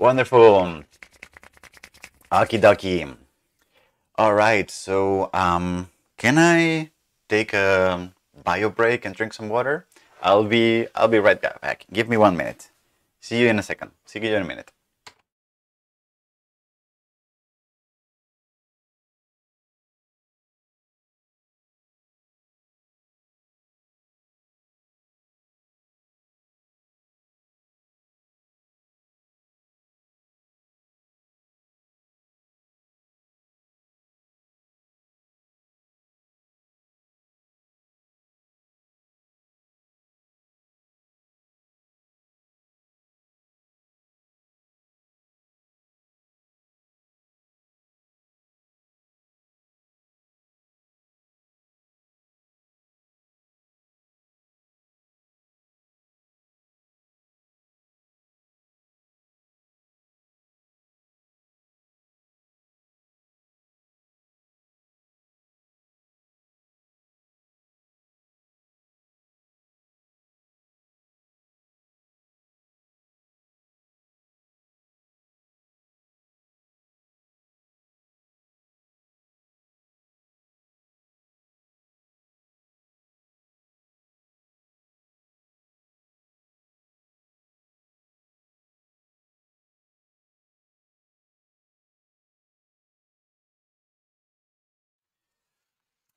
Wonderful. Okie dokie. All right, so um, can I take a bio break and drink some water? I'll be I'll be right back. Give me one minute. See you in a second. See you in a minute.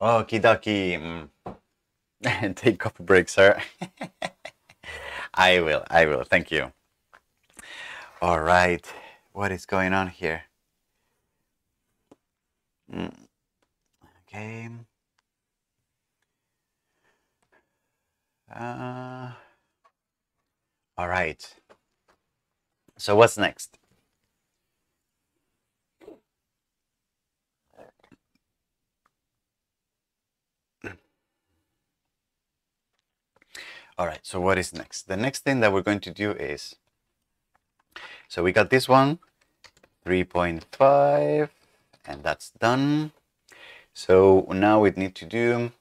Okie dokie. Mm. Take coffee break, sir. I will, I will. Thank you. All right. What is going on here? Mm. Okay. Uh, all right. So what's next? All right, so what is next? The next thing that we're going to do is, so we got this one, 3.5, and that's done. So now we need to do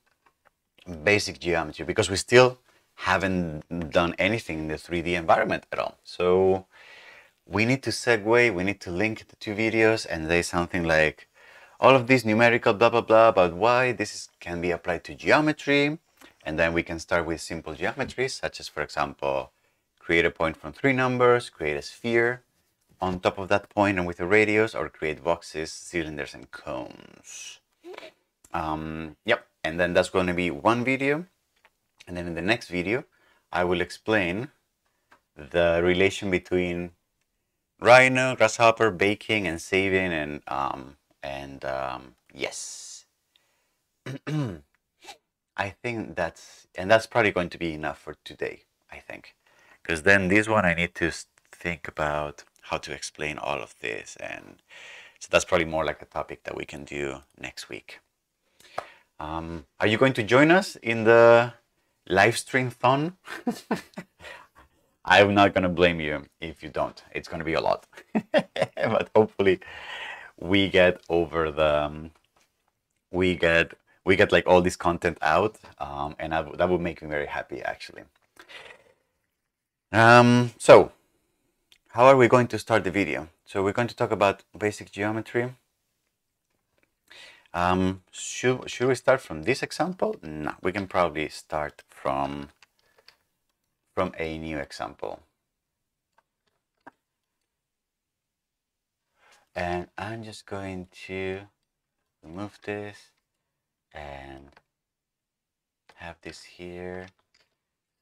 basic geometry because we still haven't done anything in the 3D environment at all. So we need to segue, we need to link the two videos and say something like, all of this numerical blah blah blah about why this is, can be applied to geometry and then we can start with simple geometries, such as, for example, create a point from three numbers, create a sphere on top of that point and with a radius, or create boxes, cylinders, and cones. Um, yep, and then that's going to be one video. And then in the next video, I will explain the relation between Rhino, Grasshopper, baking, and saving, and um, and um, yes. I think that's, and that's probably going to be enough for today, I think. Because then this one, I need to think about how to explain all of this. And so that's probably more like a topic that we can do next week. Um, are you going to join us in the live stream thon? I'm not going to blame you if you don't. It's going to be a lot. but hopefully we get over the, um, we get we get like all this content out um, and that would make me very happy actually Um, so, how are we going to start the video? So we're going to talk about basic geometry. Um, should, should we start from this example? No, we can probably start from, from a new example. And I'm just going to remove this and have this here,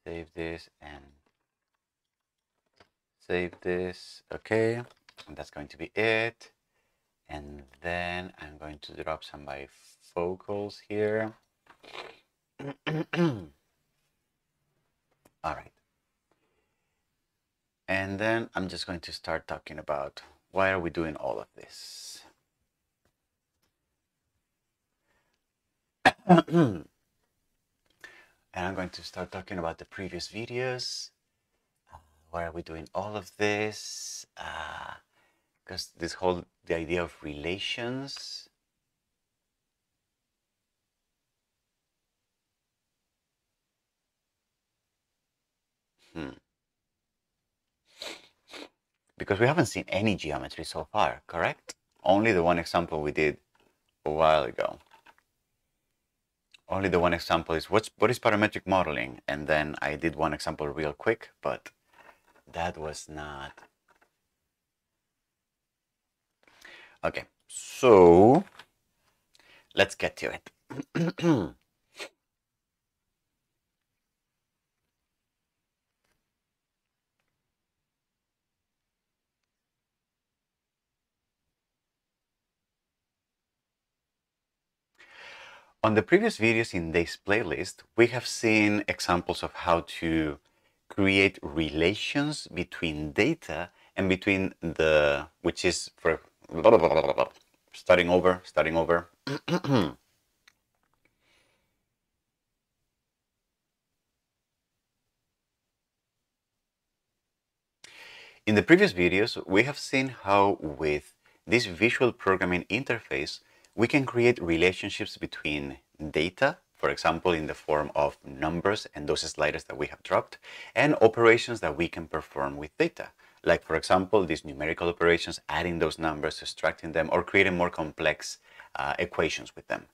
save this and save this, okay, and that's going to be it. And then I'm going to drop some bifocals here. All right. And then I'm just going to start talking about why are we doing all of this? And I'm going to start talking about the previous videos. Uh, why are we doing all of this? Because uh, this whole the idea of relations. Hmm because we haven't seen any geometry so far, correct? Only the one example we did a while ago. Only the one example is what's, what is parametric modeling? And then I did one example real quick, but that was not. Okay, so let's get to it. On the previous videos in this playlist, we have seen examples of how to create relations between data and between the, which is for starting over, starting over. In the previous videos, we have seen how with this visual programming interface, we can create relationships between data, for example, in the form of numbers and those sliders that we have dropped, and operations that we can perform with data. Like, for example, these numerical operations, adding those numbers, subtracting them, or creating more complex uh, equations with them.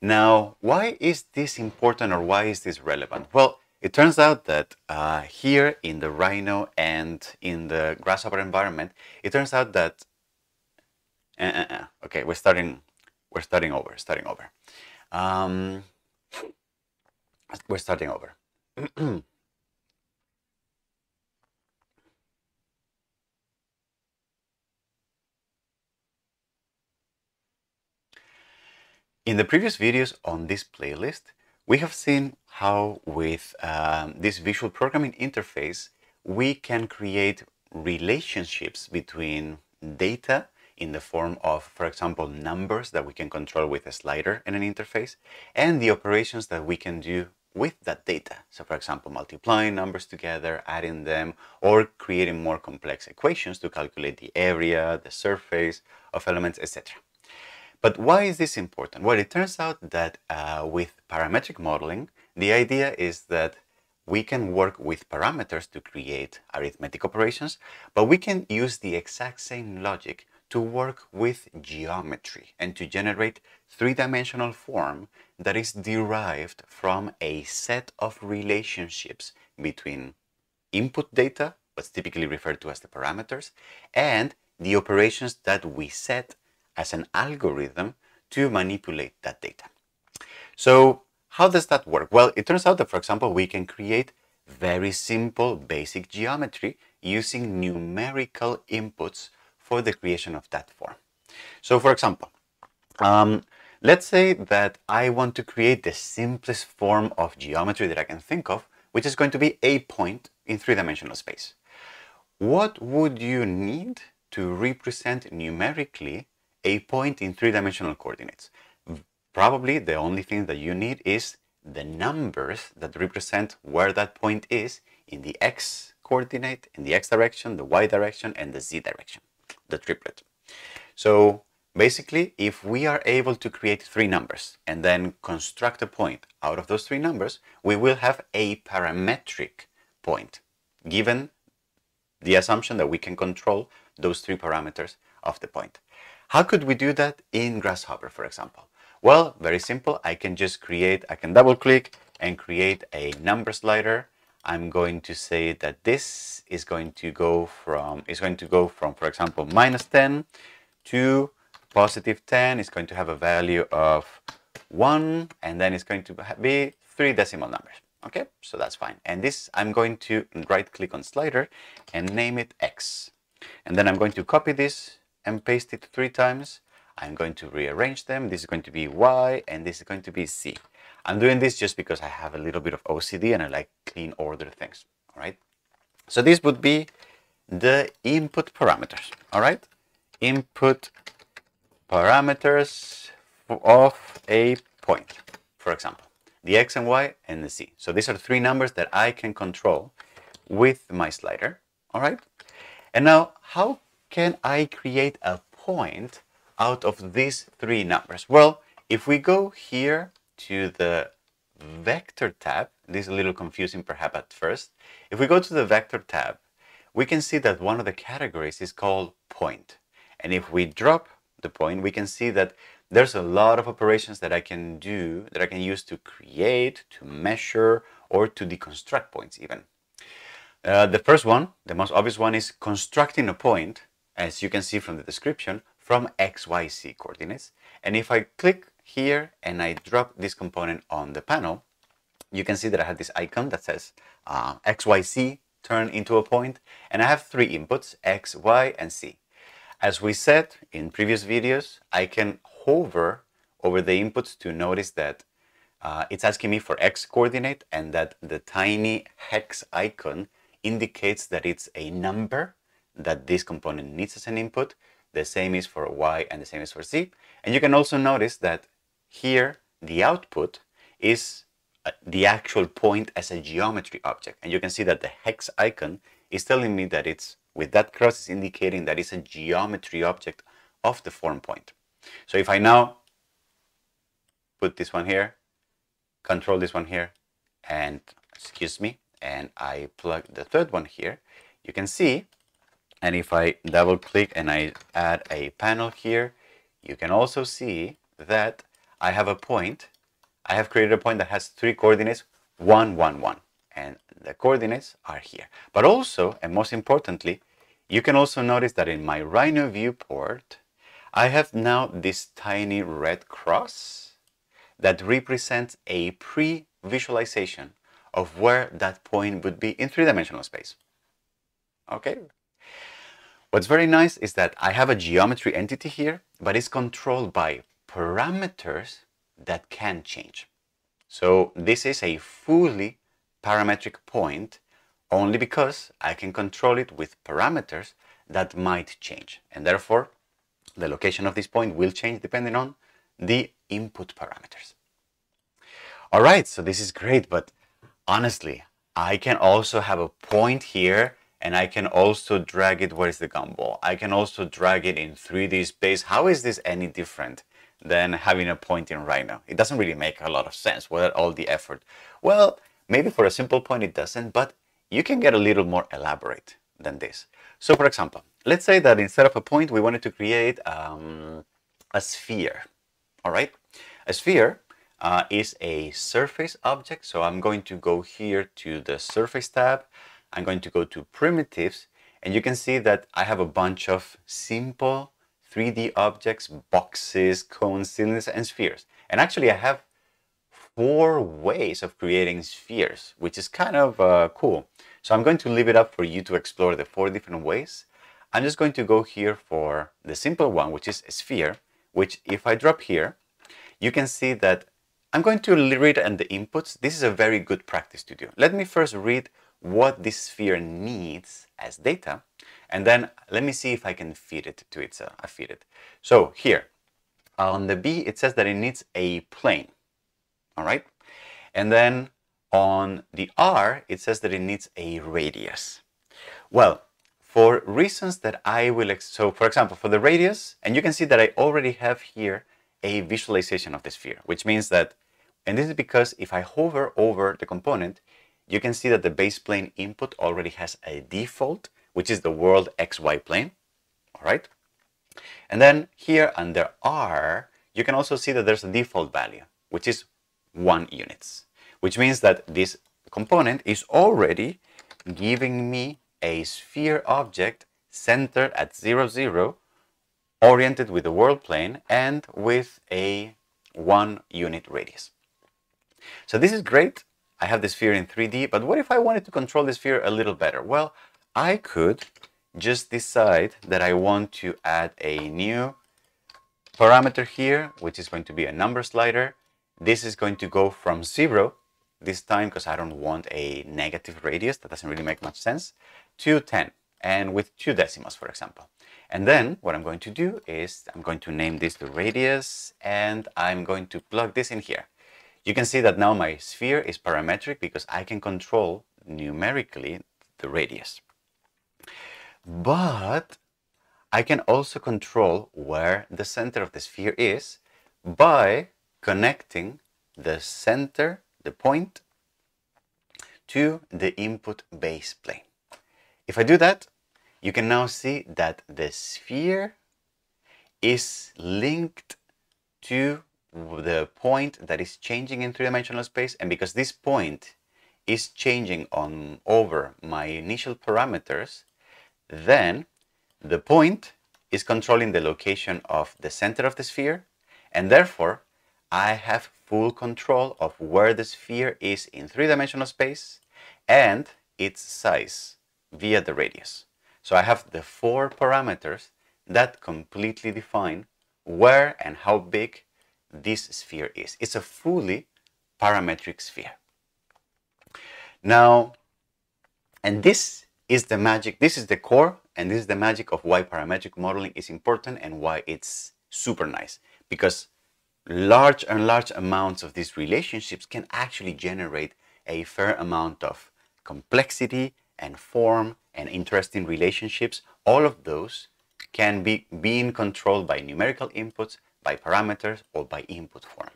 Now, why is this important or why is this relevant? Well, it turns out that uh, here in the Rhino and in the Grasshopper environment, it turns out that, uh, uh, uh okay, we're starting we're starting over, starting over. Um, we're starting over. In the previous videos on this playlist, we have seen how with um, this visual programming interface, we can create relationships between data in the form of, for example, numbers that we can control with a slider and an interface, and the operations that we can do with that data. So for example, multiplying numbers together, adding them, or creating more complex equations to calculate the area, the surface of elements, etc. But why is this important? Well, it turns out that uh, with parametric modeling, the idea is that we can work with parameters to create arithmetic operations, but we can use the exact same logic to work with geometry and to generate three-dimensional form that is derived from a set of relationships between input data, what's typically referred to as the parameters, and the operations that we set as an algorithm to manipulate that data. So how does that work? Well, it turns out that, for example, we can create very simple basic geometry using numerical inputs for the creation of that form. So for example, um, let's say that I want to create the simplest form of geometry that I can think of, which is going to be a point in three-dimensional space. What would you need to represent numerically a point in three-dimensional coordinates? Probably the only thing that you need is the numbers that represent where that point is in the x coordinate, in the x direction, the y direction, and the z direction the triplet. So basically, if we are able to create three numbers and then construct a point out of those three numbers, we will have a parametric point given the assumption that we can control those three parameters of the point. How could we do that in Grasshopper, for example? Well, very simple. I can just create, I can double click and create a number slider. I'm going to say that this is going to go from, is going to go from, for example, minus 10 to positive 10. It's going to have a value of 1 and then it's going to be three decimal numbers. Okay, so that's fine. And this, I'm going to right click on slider and name it X. And then I'm going to copy this and paste it three times. I'm going to rearrange them. This is going to be Y and this is going to be Z. I'm doing this just because I have a little bit of OCD and I like clean order things. All right. So this would be the input parameters. All right. Input parameters of a point, for example the x and y, and the z. So these are three numbers that I can control with my slider, all right? And now, how can I create a point out of these three numbers? Well, if we go here to the vector tab, this is a little confusing perhaps at first. If we go to the vector tab, we can see that one of the categories is called point. And if we drop the point, we can see that there's a lot of operations that I can do, that I can use to create, to measure, or to deconstruct points even. Uh, the first one, the most obvious one, is constructing a point, as you can see from the description, from XYZ coordinates. And if I click here and I drop this component on the panel, you can see that I have this icon that says uh, XYZ turn into a point, and I have three inputs, X, Y, and Z. As we said in previous videos, I can hover over the inputs to notice that uh, it's asking me for X coordinate and that the tiny hex icon indicates that it's a number that this component needs as an input. The same is for Y and the same is for Z. And you can also notice that here the output is uh, the actual point as a geometry object. And you can see that the hex icon is telling me that it's, with that cross, is indicating that it's a geometry object of the form point. So if I now put this one here, control this one here, and excuse me, and I plug the third one here, you can see, and if I double click and I add a panel here, you can also see that I have a point. I have created a point that has three coordinates, one, one, one, and the coordinates are here. But also, and most importantly, you can also notice that in my Rhino viewport, I have now this tiny red cross that represents a pre-visualization of where that point would be in three-dimensional space. Okay? What's very nice is that I have a geometry entity here, but it's controlled by parameters that can change. So this is a fully parametric point only because I can control it with parameters that might change. And therefore, the location of this point will change depending on the input parameters. All right, so this is great, but honestly, I can also have a point here and I can also drag it, where's the gumball? I can also drag it in 3D space. How is this any different than having a point in Rhino? It doesn't really make a lot of sense without all the effort. Well, maybe for a simple point it doesn't, but you can get a little more elaborate than this. So for example, let's say that instead of a point, we wanted to create um, a sphere, all right? A sphere uh, is a surface object. So I'm going to go here to the surface tab. I'm going to go to primitives and you can see that I have a bunch of simple 3D objects, boxes, cones, cylinders, and spheres. And actually I have four ways of creating spheres, which is kind of uh, cool. So I'm going to leave it up for you to explore the four different ways. I'm just going to go here for the simple one, which is a sphere, which if I drop here, you can see that I'm going to read and the inputs. This is a very good practice to do. Let me first read what this sphere needs as data, and then let me see if I can feed it to its, uh, I feed it. So here, on the B, it says that it needs a plane, all right? And then on the R, it says that it needs a radius. Well, for reasons that I will, so for example, for the radius, and you can see that I already have here a visualization of the sphere, which means that, and this is because if I hover over the component, you can see that the base plane input already has a default, which is the world XY plane. All right. And then here under R, you can also see that there's a default value, which is one units, which means that this component is already giving me a sphere object centered at 0, 0, oriented with the world plane and with a one unit radius. So this is great. I have the sphere in 3D, but what if I wanted to control the sphere a little better? Well, I could just decide that I want to add a new parameter here, which is going to be a number slider. This is going to go from zero this time because I don't want a negative radius. That doesn't really make much sense to 10 and with two decimals, for example. And then what I'm going to do is I'm going to name this the radius and I'm going to plug this in here. You can see that now my sphere is parametric because I can control numerically the radius. But I can also control where the center of the sphere is by connecting the center, the point, to the input base plane. If I do that, you can now see that the sphere is linked to the point that is changing in three-dimensional space and because this point is changing on over my initial parameters then the point is controlling the location of the center of the sphere and therefore I have full control of where the sphere is in three-dimensional space and its size via the radius. So I have the four parameters that completely define where and how big this sphere is. It's a fully parametric sphere. Now, and this is the magic, this is the core, and this is the magic of why parametric modeling is important and why it's super nice. Because large and large amounts of these relationships can actually generate a fair amount of complexity and form and interesting relationships. All of those can be being controlled by numerical inputs, by parameters, or by input form.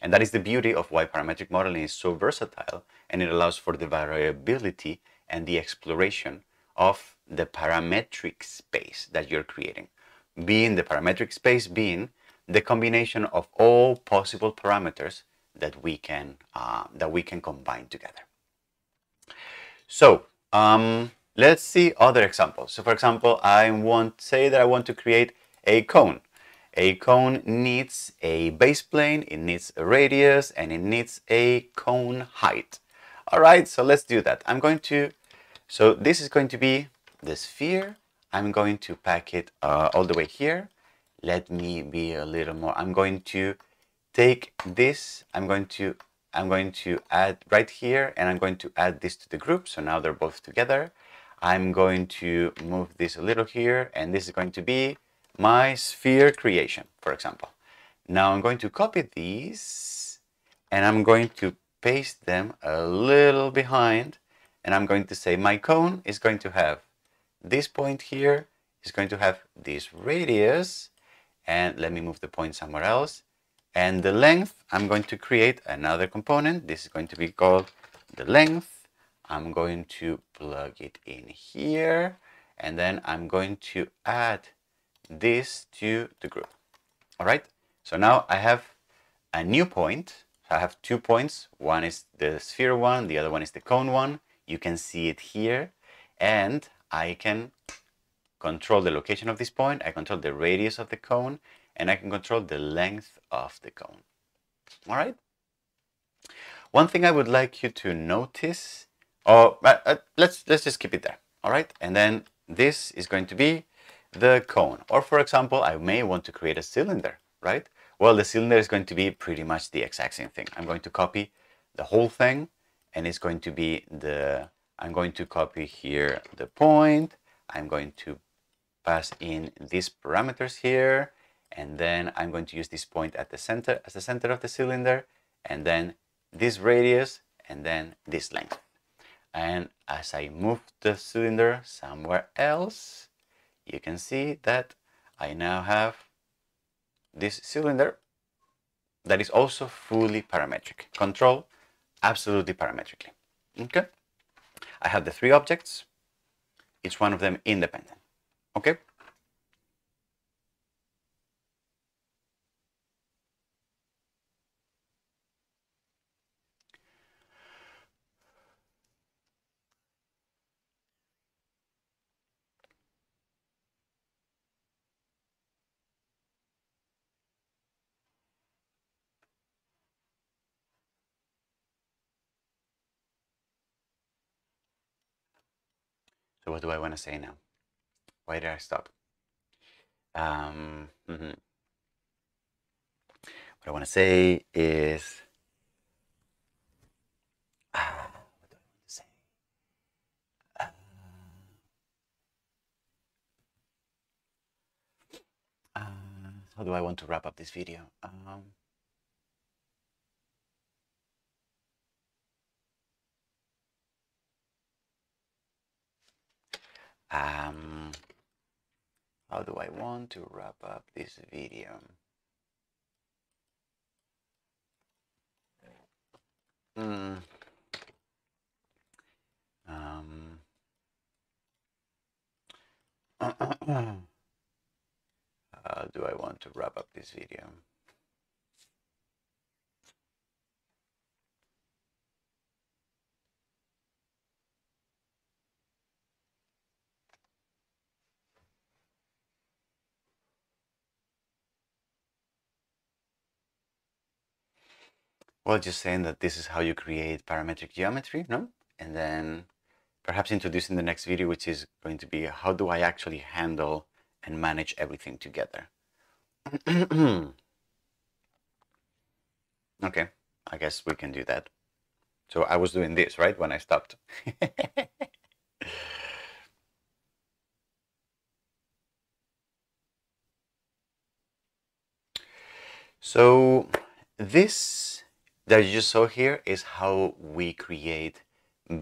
And that is the beauty of why parametric modeling is so versatile and it allows for the variability and the exploration of the parametric space that you're creating. Being the parametric space being the combination of all possible parameters that we can uh, that we can combine together. So um, let's see other examples. So for example, I want say that I want to create a cone. A cone needs a base plane, it needs a radius, and it needs a cone height. All right, so let's do that. I'm going to, so this is going to be the sphere. I'm going to pack it uh, all the way here. Let me be a little more, I'm going to take this, I'm going to, I'm going to add right here, and I'm going to add this to the group. So now they're both together. I'm going to move this a little here, and this is going to be my sphere creation, for example. Now I'm going to copy these and I'm going to paste them a little behind and I'm going to say my cone is going to have this point here is going to have this radius and let me move the point somewhere else and the length I'm going to create another component this is going to be called the length I'm going to plug it in here and then I'm going to add this to the group. All right. So now I have a new point. I have two points. One is the sphere one. The other one is the cone one. You can see it here. And I can control the location of this point. I control the radius of the cone. And I can control the length of the cone. All right. One thing I would like you to notice, or uh, uh, let's let's just keep it there. All right. And then this is going to be the cone. Or for example, I may want to create a cylinder, right? Well, the cylinder is going to be pretty much the exact same thing. I'm going to copy the whole thing and it's going to be the, I'm going to copy here the point. I'm going to pass in these parameters here and then I'm going to use this point at the center as the center of the cylinder and then this radius and then this length. And as I move the cylinder somewhere else, you can see that I now have this cylinder that is also fully parametric. Control absolutely parametrically. Okay. I have the three objects. Each one of them independent. Okay? What do I want to say now? Why did I stop? Um, mhm. What I want to say is, ah, what do I want to say? Ah. Uh, how do I want to wrap up this video? Um, um, how do I want to wrap up this video? Hmm. Um, how do I want to wrap up this video? Well, just saying that this is how you create parametric geometry, no? And then perhaps introducing the next video, which is going to be how do I actually handle and manage everything together? okay, I guess we can do that. So I was doing this, right, when I stopped. so this that you just saw here is how we create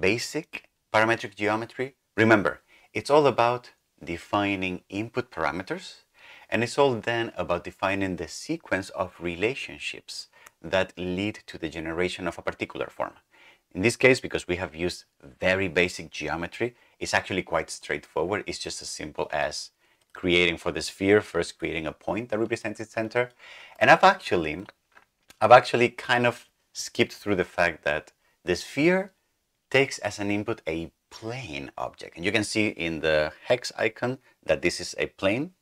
basic parametric geometry. Remember, it's all about defining input parameters and it's all then about defining the sequence of relationships that lead to the generation of a particular form. In this case, because we have used very basic geometry, it's actually quite straightforward. It's just as simple as creating for the sphere, first creating a point that represents its center. And I've actually, I've actually kind of skipped through the fact that the sphere takes as an input a plane object. And you can see in the hex icon that this is a plane,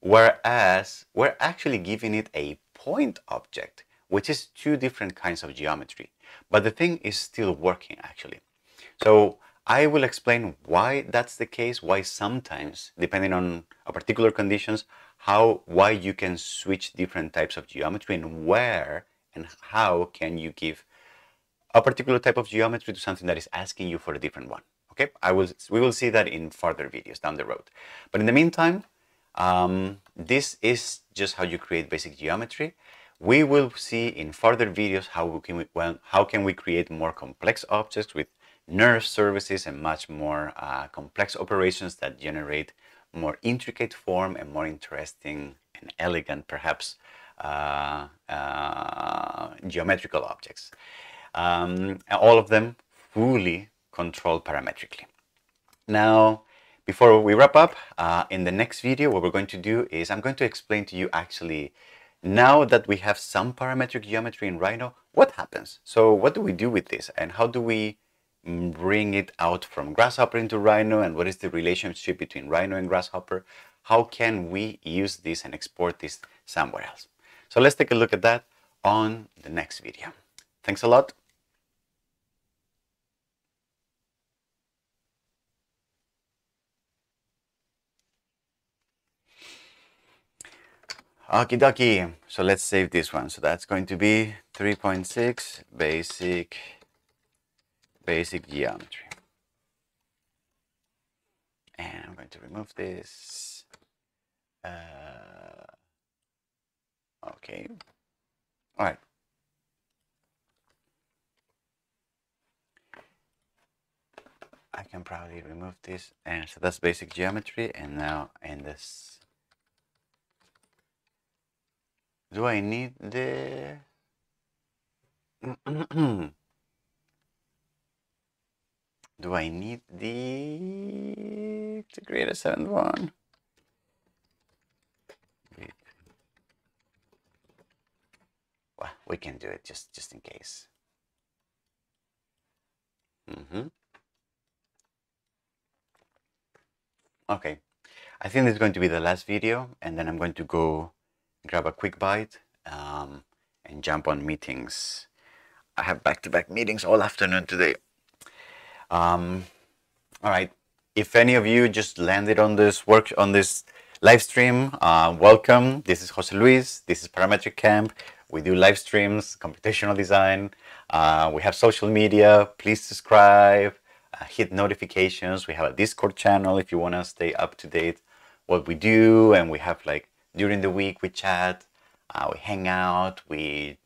whereas we're actually giving it a point object, which is two different kinds of geometry. But the thing is still working actually. So I will explain why that's the case, why sometimes, depending on a particular conditions, how, why you can switch different types of geometry and where and how can you give a particular type of geometry to something that is asking you for a different one. Okay, I will. We will see that in further videos down the road. But in the meantime, um, this is just how you create basic geometry. We will see in further videos how we can well, how can we create more complex objects with NURBS surfaces and much more uh, complex operations that generate more intricate form and more interesting and elegant, perhaps, geometrical objects. Um, all of them fully controlled parametrically. Now, before we wrap up, uh, in the next video, what we're going to do is I'm going to explain to you actually, now that we have some parametric geometry in Rhino, what happens? So what do we do with this and how do we bring it out from Grasshopper into Rhino and what is the relationship between Rhino and Grasshopper? How can we use this and export this somewhere else? So let's take a look at that on the next video. Thanks a lot. Okie dokie. So let's save this one. So that's going to be 3.6 basic basic geometry. And I'm going to remove this. Uh, okay. All right. I can probably remove this. And so that's basic geometry. And now in this, do I need the, do I need the to create a seventh one? We can do it just just in case. Mm-hmm. Okay, I think this is going to be the last video, and then I'm going to go grab a quick bite um, and jump on meetings. I have back-to-back meetings all afternoon today. Um, all right. If any of you just landed on this work on this live stream, uh, welcome. This is Jose Luis. This is Parametric Camp. We do live streams, computational design. Uh, we have social media. Please subscribe, uh, hit notifications. We have a Discord channel if you want to stay up to date what we do, and we have like during the week we chat, uh, we hang out, we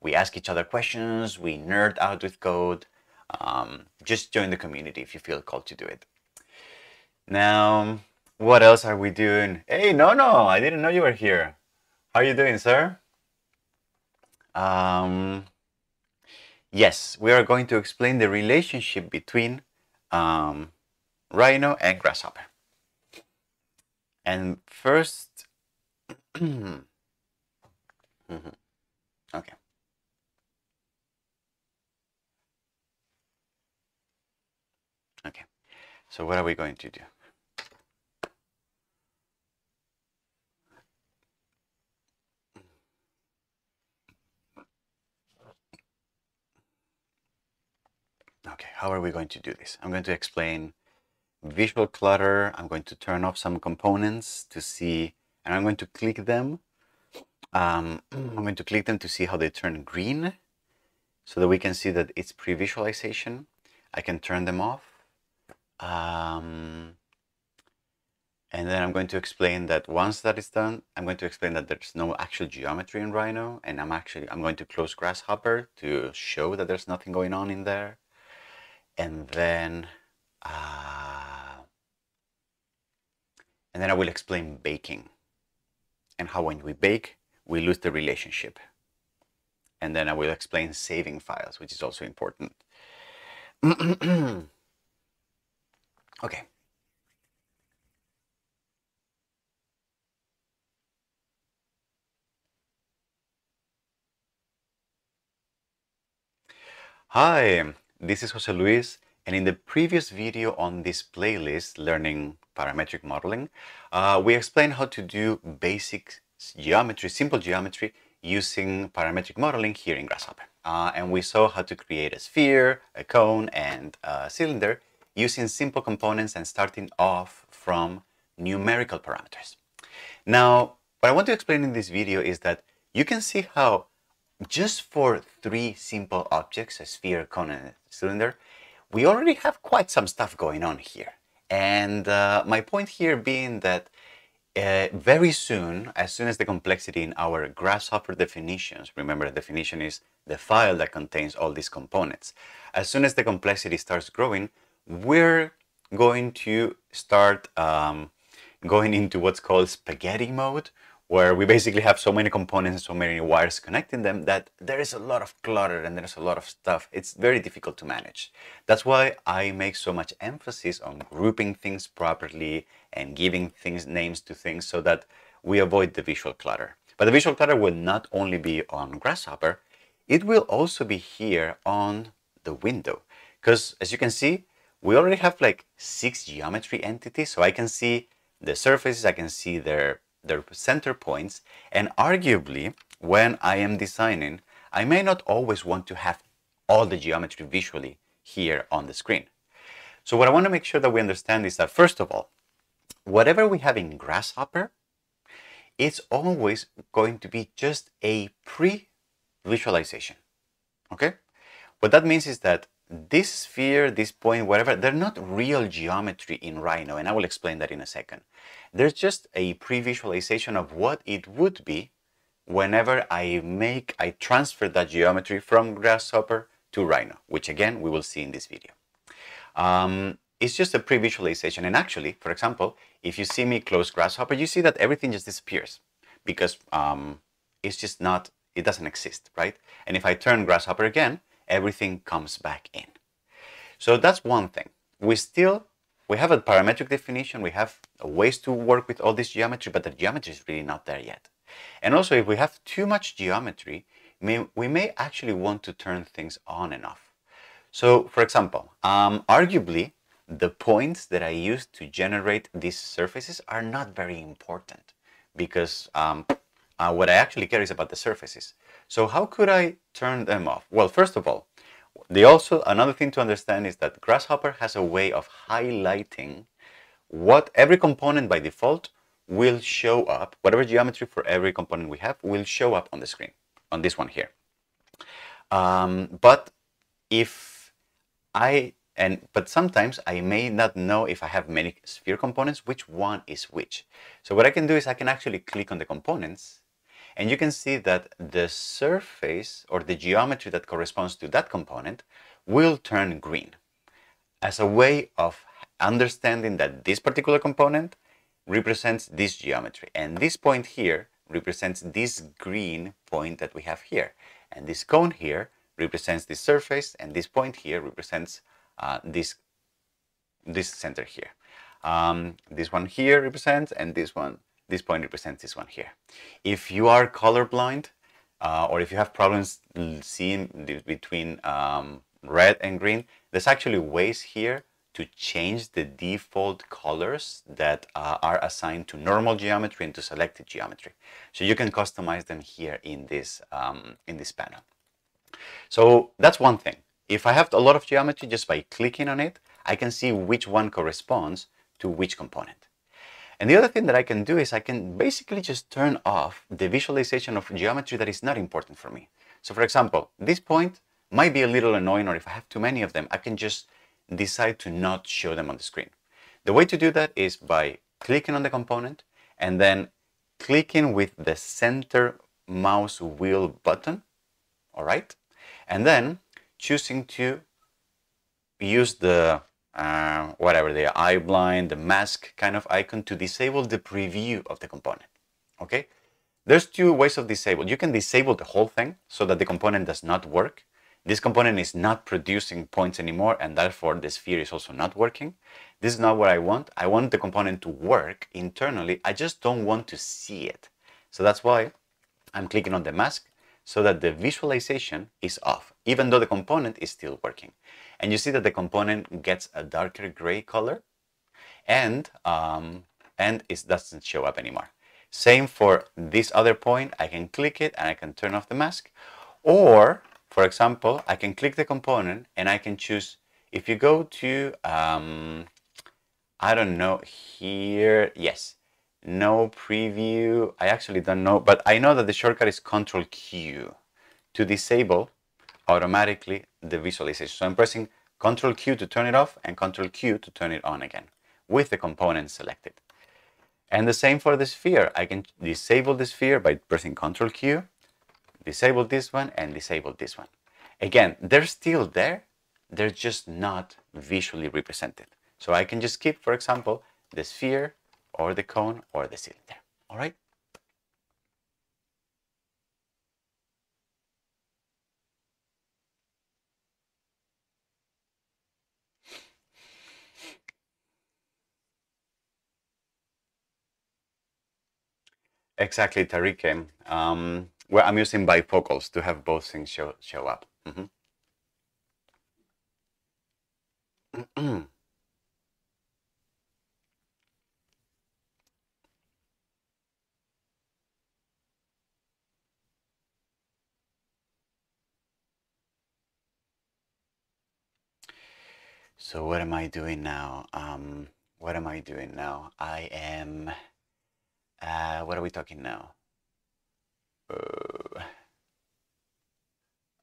we ask each other questions, we nerd out with code. Um, just join the community if you feel called to do it. Now, what else are we doing? Hey, no, no, I didn't know you were here. How are you doing, sir? Um, yes, we are going to explain the relationship between um, Rhino and Grasshopper. And first, mm -hmm. okay. Okay, so what are we going to do? Okay, how are we going to do this? I'm going to explain visual clutter. I'm going to turn off some components to see, and I'm going to click them. Um, I'm going to click them to see how they turn green so that we can see that it's pre-visualization. I can turn them off um, and then I'm going to explain that once that is done, I'm going to explain that there's no actual geometry in Rhino, and I'm actually, I'm going to close Grasshopper to show that there's nothing going on in there. And then, uh, and then I will explain baking and how when we bake, we lose the relationship. And then I will explain saving files, which is also important. Okay. Hi, this is Jose Luis, and in the previous video on this playlist, Learning Parametric Modeling, uh, we explained how to do basic geometry, simple geometry, using parametric modeling here in Grasshopper. Uh, and we saw how to create a sphere, a cone, and a cylinder using simple components and starting off from numerical parameters. Now, what I want to explain in this video is that you can see how just for three simple objects, a sphere, cone, and a cylinder, we already have quite some stuff going on here. And uh, my point here being that uh, very soon, as soon as the complexity in our grasshopper definitions, remember the definition is the file that contains all these components. As soon as the complexity starts growing, we're going to start um, going into what's called spaghetti mode, where we basically have so many components and so many wires connecting them that there is a lot of clutter and there's a lot of stuff. It's very difficult to manage. That's why I make so much emphasis on grouping things properly and giving things names to things so that we avoid the visual clutter. But the visual clutter will not only be on Grasshopper, it will also be here on the window. Because as you can see, we already have like six geometry entities. So I can see the surfaces, I can see their, their center points. And arguably, when I am designing, I may not always want to have all the geometry visually here on the screen. So what I want to make sure that we understand is that first of all, whatever we have in Grasshopper, it's always going to be just a pre-visualization. Okay? What that means is that this sphere, this point, whatever, they're not real geometry in Rhino, and I will explain that in a second. There's just a pre-visualization of what it would be whenever I make, I transfer that geometry from Grasshopper to Rhino, which again, we will see in this video. Um, it's just a pre-visualization, and actually, for example, if you see me close Grasshopper, you see that everything just disappears because um, it's just not, it doesn't exist, right? And if I turn Grasshopper again, everything comes back in. So that's one thing. We still, we have a parametric definition, we have ways to work with all this geometry, but the geometry is really not there yet. And also if we have too much geometry, may, we may actually want to turn things on and off. So for example, um, arguably the points that I use to generate these surfaces are not very important because um, uh, what I actually care is about the surfaces. So how could I turn them off? Well, first of all, they also another thing to understand is that Grasshopper has a way of highlighting what every component by default will show up, whatever geometry for every component we have will show up on the screen, on this one here. Um, but if I, and but sometimes I may not know if I have many sphere components, which one is which. So what I can do is I can actually click on the components and you can see that the surface or the geometry that corresponds to that component will turn green as a way of understanding that this particular component represents this geometry. And this point here represents this green point that we have here. And this cone here represents this surface, and this point here represents uh, this, this center here. Um, this one here represents, and this one, this point represents this one here. If you are colorblind, uh, or if you have problems seeing between um, red and green, there's actually ways here to change the default colors that uh, are assigned to normal geometry and to selected geometry. So you can customize them here in this, um, in this panel. So that's one thing. If I have a lot of geometry, just by clicking on it, I can see which one corresponds to which component. And the other thing that I can do is I can basically just turn off the visualization of geometry that is not important for me. So for example, this point might be a little annoying or if I have too many of them, I can just decide to not show them on the screen. The way to do that is by clicking on the component and then clicking with the center mouse wheel button, all right? And then choosing to use the, uh, whatever, the eye blind, the mask kind of icon to disable the preview of the component, okay? There's two ways of disable. You can disable the whole thing so that the component does not work this component is not producing points anymore and therefore the sphere is also not working. This is not what I want. I want the component to work internally. I just don't want to see it. So that's why I'm clicking on the mask so that the visualization is off, even though the component is still working. And you see that the component gets a darker gray color and, um, and it doesn't show up anymore. Same for this other point. I can click it and I can turn off the mask. Or for example, I can click the component and I can choose, if you go to, um, I don't know, here, yes, no preview. I actually don't know, but I know that the shortcut is Control Q to disable automatically the visualization. So I'm pressing Control Q to turn it off and Control Q to turn it on again with the component selected. And the same for the sphere. I can disable the sphere by pressing Control Q disable this one and disable this one. Again, they're still there, they're just not visually represented. So I can just keep, for example, the sphere or the cone or the cylinder, all right? Exactly, Tariq. Um, well, I'm using bifocals to have both things show, show up. Mm -hmm. so what am I doing now? Um, what am I doing now? I am, uh, what are we talking now?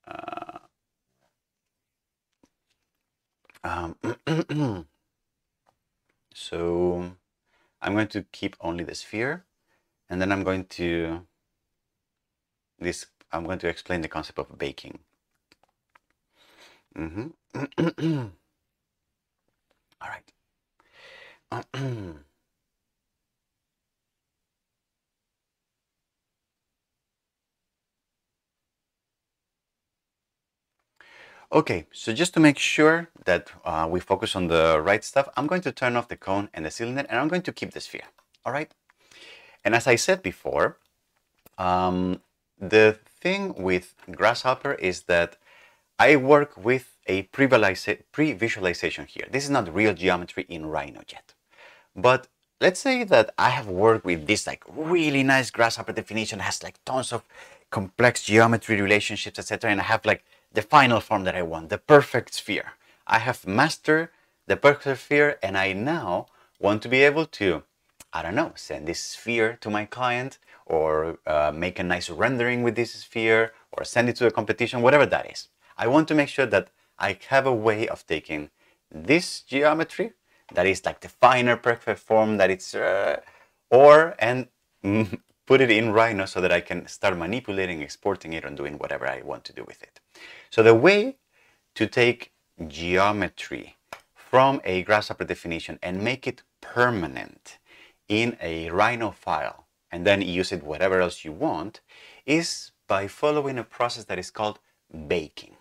uh, um, so I'm going to keep only the sphere and then I'm going to this I'm going to explain the concept of baking. Mm -hmm. All right. Okay, so just to make sure that uh, we focus on the right stuff, I'm going to turn off the cone and the cylinder and I'm going to keep the sphere, all right? And as I said before, um, the thing with Grasshopper is that I work with a pre-visualization here. This is not real geometry in Rhino yet. But let's say that I have worked with this like really nice Grasshopper definition, has like tons of complex geometry relationships, etc. And I have like the final form that I want, the perfect sphere. I have mastered the perfect sphere and I now want to be able to, I don't know, send this sphere to my client or uh, make a nice rendering with this sphere or send it to a competition, whatever that is. I want to make sure that I have a way of taking this geometry that is like the finer perfect form that it's, uh, or, and put it in Rhino so that I can start manipulating, exporting it, and doing whatever I want to do with it. So the way to take geometry from a grasshopper definition and make it permanent in a Rhino file and then use it whatever else you want is by following a process that is called baking.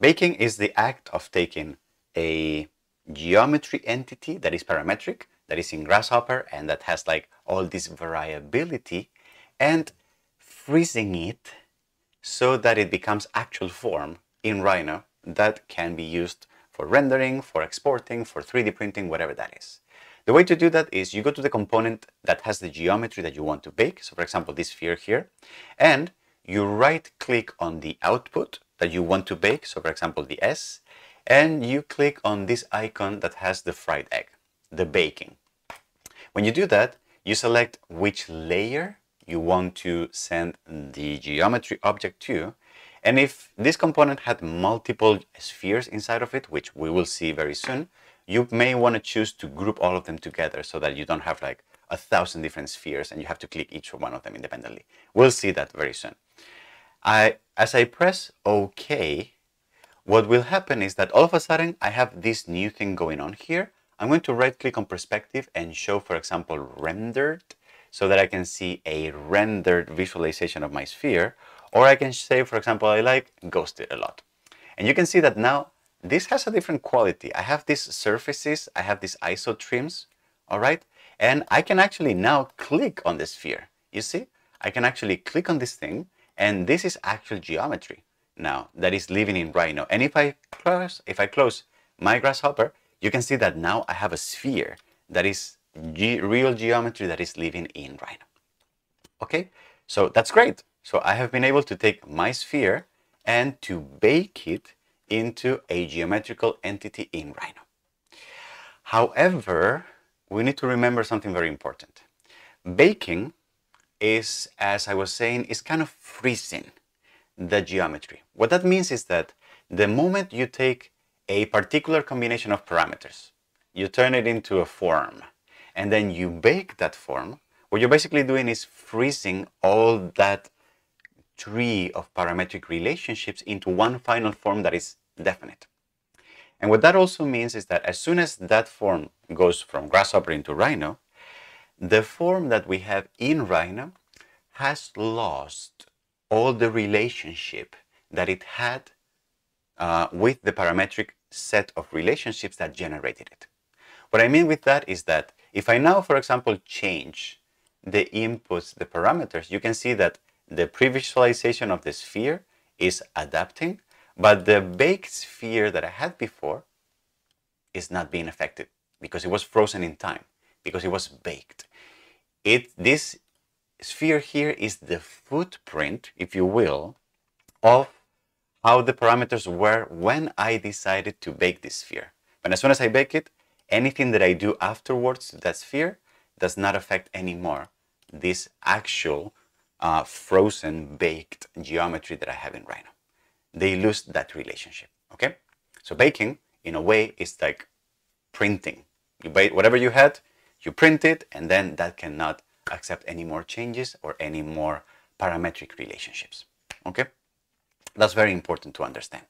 Baking is the act of taking a geometry entity that is parametric, that is in Grasshopper and that has like all this variability and freezing it so that it becomes actual form in Rhino that can be used for rendering, for exporting, for 3D printing, whatever that is. The way to do that is you go to the component that has the geometry that you want to bake. So for example, this sphere here, and you right click on the output that you want to bake. So for example, the S, and you click on this icon that has the fried egg, the baking. When you do that, you select which layer you want to send the geometry object to. And if this component had multiple spheres inside of it, which we will see very soon, you may want to choose to group all of them together so that you don't have like a thousand different spheres and you have to click each one of them independently. We'll see that very soon. I, as I press OK, what will happen is that all of a sudden I have this new thing going on here. I'm going to right click on perspective and show, for example, rendered so that I can see a rendered visualization of my sphere. Or I can say, for example, I like ghosted a lot. And you can see that now this has a different quality. I have these surfaces, I have these iso trims, all right? And I can actually now click on the sphere. You see? I can actually click on this thing and this is actual geometry now that is living in Rhino. And if I close, if I close my grasshopper, you can see that now I have a sphere that is ge real geometry that is living in Rhino. Okay, so that's great. So I have been able to take my sphere and to bake it into a geometrical entity in Rhino. However, we need to remember something very important. Baking is, as I was saying, is kind of freezing the geometry. What that means is that the moment you take a particular combination of parameters, you turn it into a form, and then you bake that form, what you're basically doing is freezing all that tree of parametric relationships into one final form that is definite. And what that also means is that as soon as that form goes from Grasshopper into Rhino, the form that we have in Rhino has lost all the relationship that it had uh, with the parametric set of relationships that generated it. What I mean with that is that if I now, for example, change the inputs, the parameters, you can see that the pre-visualization of the sphere is adapting, but the baked sphere that I had before is not being affected because it was frozen in time, because it was baked. It, this sphere here is the footprint, if you will, of how the parameters were when I decided to bake this sphere. But as soon as I bake it, anything that I do afterwards to that sphere does not affect anymore this actual uh, frozen baked geometry that I have in Rhino. They lose that relationship, okay? So baking, in a way, is like printing. You bake whatever you had, you print it, and then that cannot accept any more changes or any more parametric relationships. Okay, that's very important to understand.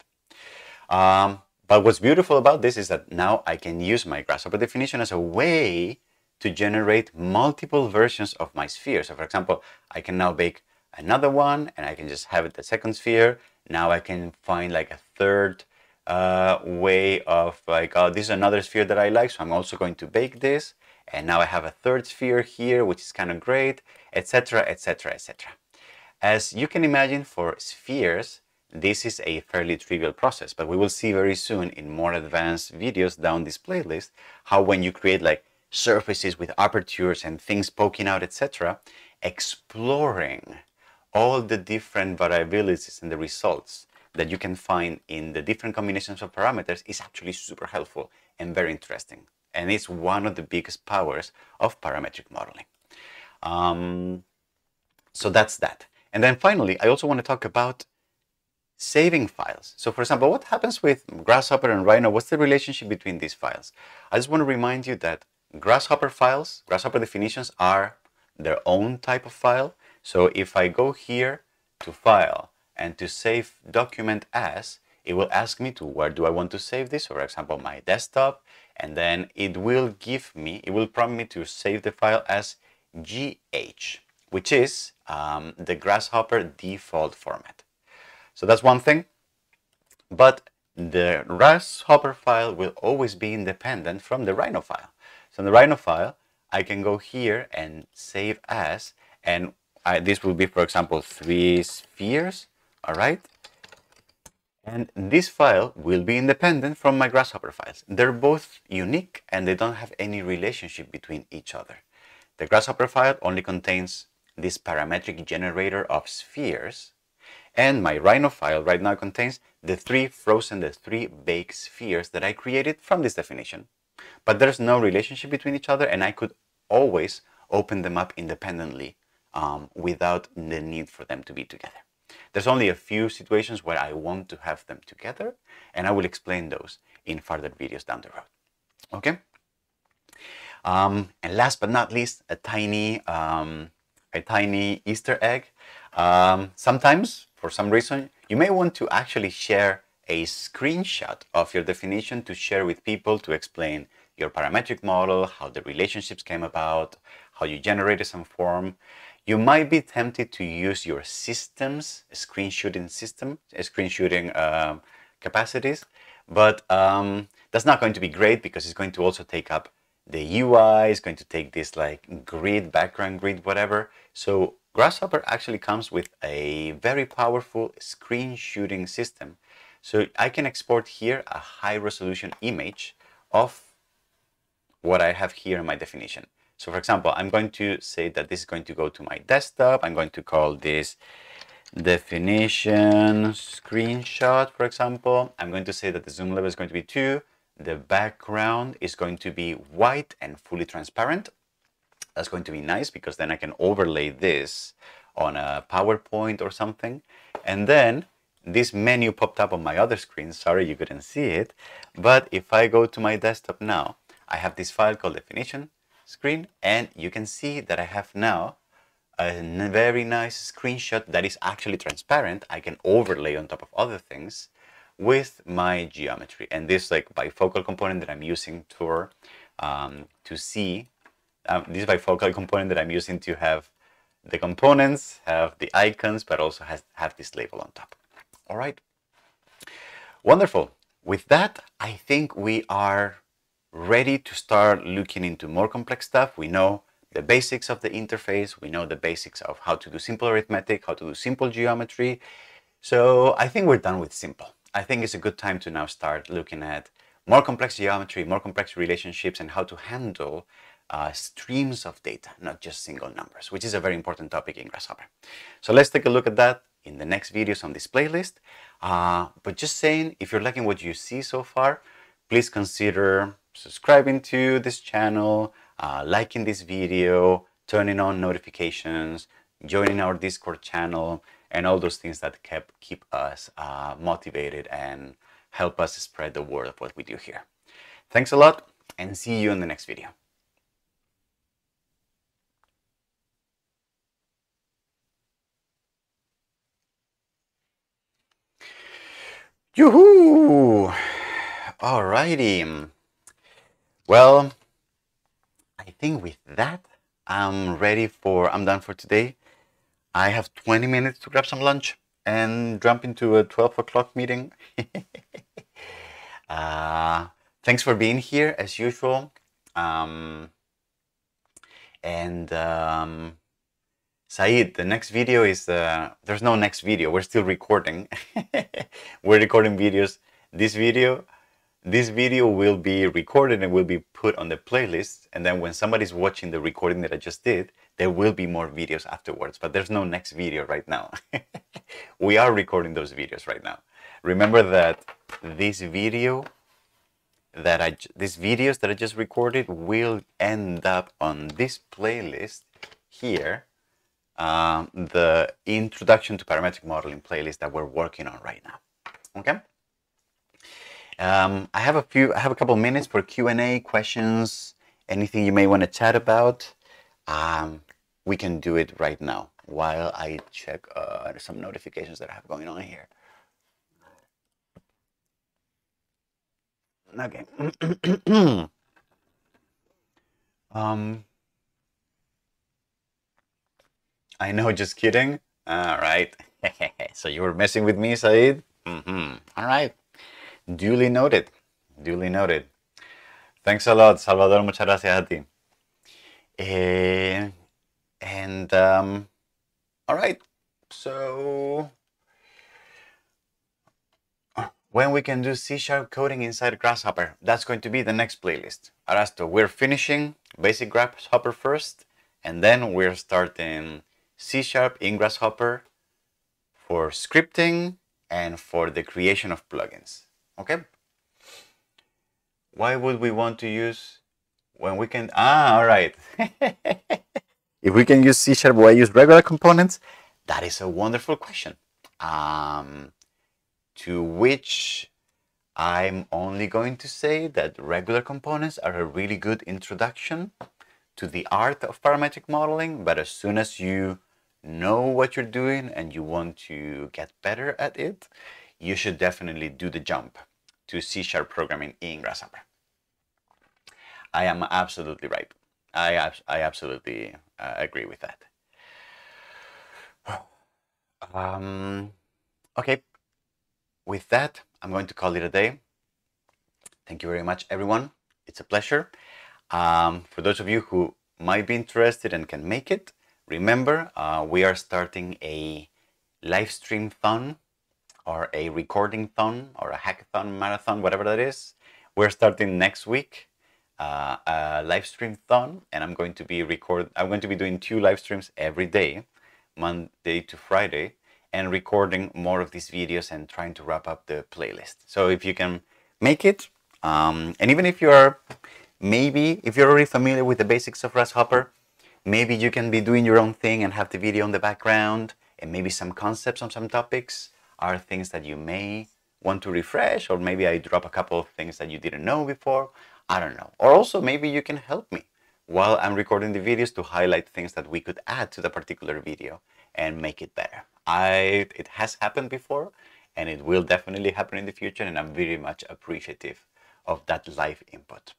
Um, but what's beautiful about this is that now I can use my grasshopper definition as a way to generate multiple versions of my sphere. So for example, I can now bake another one and I can just have it the second sphere. Now I can find like a third uh, way of like, oh, this is another sphere that I like, so I'm also going to bake this. And now I have a third sphere here, which is kind of great, etc., etc., etc. As you can imagine, for spheres, this is a fairly trivial process, but we will see very soon in more advanced videos down this playlist how when you create like surfaces with apertures and things poking out, etc., exploring all the different variabilities and the results that you can find in the different combinations of parameters is actually super helpful and very interesting. And it's one of the biggest powers of parametric modeling. Um, so that's that. And then finally, I also want to talk about saving files. So for example, what happens with Grasshopper and Rhino? What's the relationship between these files? I just want to remind you that Grasshopper files, Grasshopper definitions are their own type of file. So if I go here to File and to Save Document As, it will ask me to where do I want to save this, for example, my desktop, and then it will give me, it will prompt me to save the file as GH, which is um, the Grasshopper default format. So that's one thing. But the Grasshopper file will always be independent from the Rhino file. So in the Rhino file, I can go here and save as, and I, this will be, for example, three spheres, all right? And this file will be independent from my Grasshopper files. They're both unique and they don't have any relationship between each other. The Grasshopper file only contains this parametric generator of spheres and my Rhino file right now contains the three frozen, the three baked spheres that I created from this definition. But there's no relationship between each other and I could always open them up independently um, without the need for them to be together. There's only a few situations where I want to have them together and I will explain those in further videos down the road. Okay? Um, and last but not least, a tiny, um, a tiny Easter egg. Um, sometimes for some reason, you may want to actually share a screenshot of your definition to share with people to explain your parametric model, how the relationships came about, how you generated some form. You might be tempted to use your system's screenshotting system, screenshotting uh, capacities, but um, that's not going to be great because it's going to also take up the UI, it's going to take this like grid, background grid, whatever. So Grasshopper actually comes with a very powerful screen shooting system. So I can export here a high resolution image of what I have here in my definition. So for example, I'm going to say that this is going to go to my desktop. I'm going to call this definition screenshot, for example. I'm going to say that the zoom level is going to be 2. The background is going to be white and fully transparent. That's going to be nice because then I can overlay this on a PowerPoint or something. And then this menu popped up on my other screen. Sorry you couldn't see it. But if I go to my desktop now, I have this file called definition screen and you can see that I have now a very nice screenshot that is actually transparent. I can overlay on top of other things with my geometry and this like bifocal component that I'm using to, um, to see um, this bifocal component that I'm using to have the components, have the icons, but also has have this label on top. All right. Wonderful. With that, I think we are ready to start looking into more complex stuff. We know the basics of the interface. We know the basics of how to do simple arithmetic, how to do simple geometry. So I think we're done with simple. I think it's a good time to now start looking at more complex geometry, more complex relationships, and how to handle uh, streams of data, not just single numbers, which is a very important topic in Grasshopper. So let's take a look at that in the next videos on this playlist. Uh, but just saying, if you're liking what you see so far, please consider subscribing to this channel, uh, liking this video, turning on notifications, joining our Discord channel, and all those things that kept, keep us uh, motivated and help us spread the word of what we do here. Thanks a lot and see you in the next video. Yoo-hoo! Alrighty. Well, I think with that, I'm ready for, I'm done for today. I have 20 minutes to grab some lunch and jump into a 12 o'clock meeting. Uh, thanks for being here as usual. Um, and um, Said, the next video is uh, there's no next video. We're still recording. We're recording videos. This video, this video will be recorded and will be put on the playlist. And then when somebody's watching the recording that I just did, there will be more videos afterwards. But there's no next video right now. we are recording those videos right now. Remember that this video that I these videos that I just recorded will end up on this playlist here um, the introduction to parametric modeling playlist that we're working on right now. Okay. Um, I have a few, I have a couple minutes for Q&A, questions, anything you may want to chat about. Um, we can do it right now while I check uh, some notifications that I have going on here. Okay. um, I know, just kidding. All right. so you were messing with me, Said? Mm-hmm. All right. Duly noted. Duly noted. Thanks a lot, Salvador. Muchas gracias a ti. Eh, and, um, all right. So, when we can do C-sharp coding inside Grasshopper, that's going to be the next playlist. Arasto, we're finishing basic Grasshopper first, and then we're starting C Sharp in Grasshopper for scripting and for the creation of plugins. Okay? Why would we want to use when we can? Ah, all right. if we can use C Sharp, why use regular components? That is a wonderful question. Um, to which I'm only going to say that regular components are a really good introduction to the art of parametric modeling, but as soon as you know what you're doing and you want to get better at it, you should definitely do the jump to C sharp programming in Grasshopper. I am absolutely right. I, I absolutely uh, agree with that. Um, okay, with that, I'm going to call it a day. Thank you very much, everyone. It's a pleasure. Um, for those of you who might be interested and can make it, Remember, uh, we are starting a live stream thon or a recording thon or a hackathon marathon, whatever that is. We're starting next week uh, a live stream thon, and I'm going to be record. I'm going to be doing two live streams every day, Monday to Friday, and recording more of these videos and trying to wrap up the playlist. So if you can make it, um, and even if you are maybe if you're already familiar with the basics of Grasshopper, Maybe you can be doing your own thing and have the video in the background and maybe some concepts on some topics are things that you may want to refresh or maybe I drop a couple of things that you didn't know before. I don't know. Or also maybe you can help me while I'm recording the videos to highlight things that we could add to the particular video and make it better. I it has happened before and it will definitely happen in the future and I'm very much appreciative of that live input.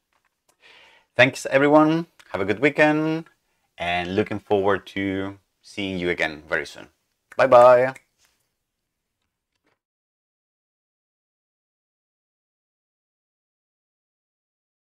Thanks everyone. Have a good weekend and looking forward to seeing you again very soon. Bye bye.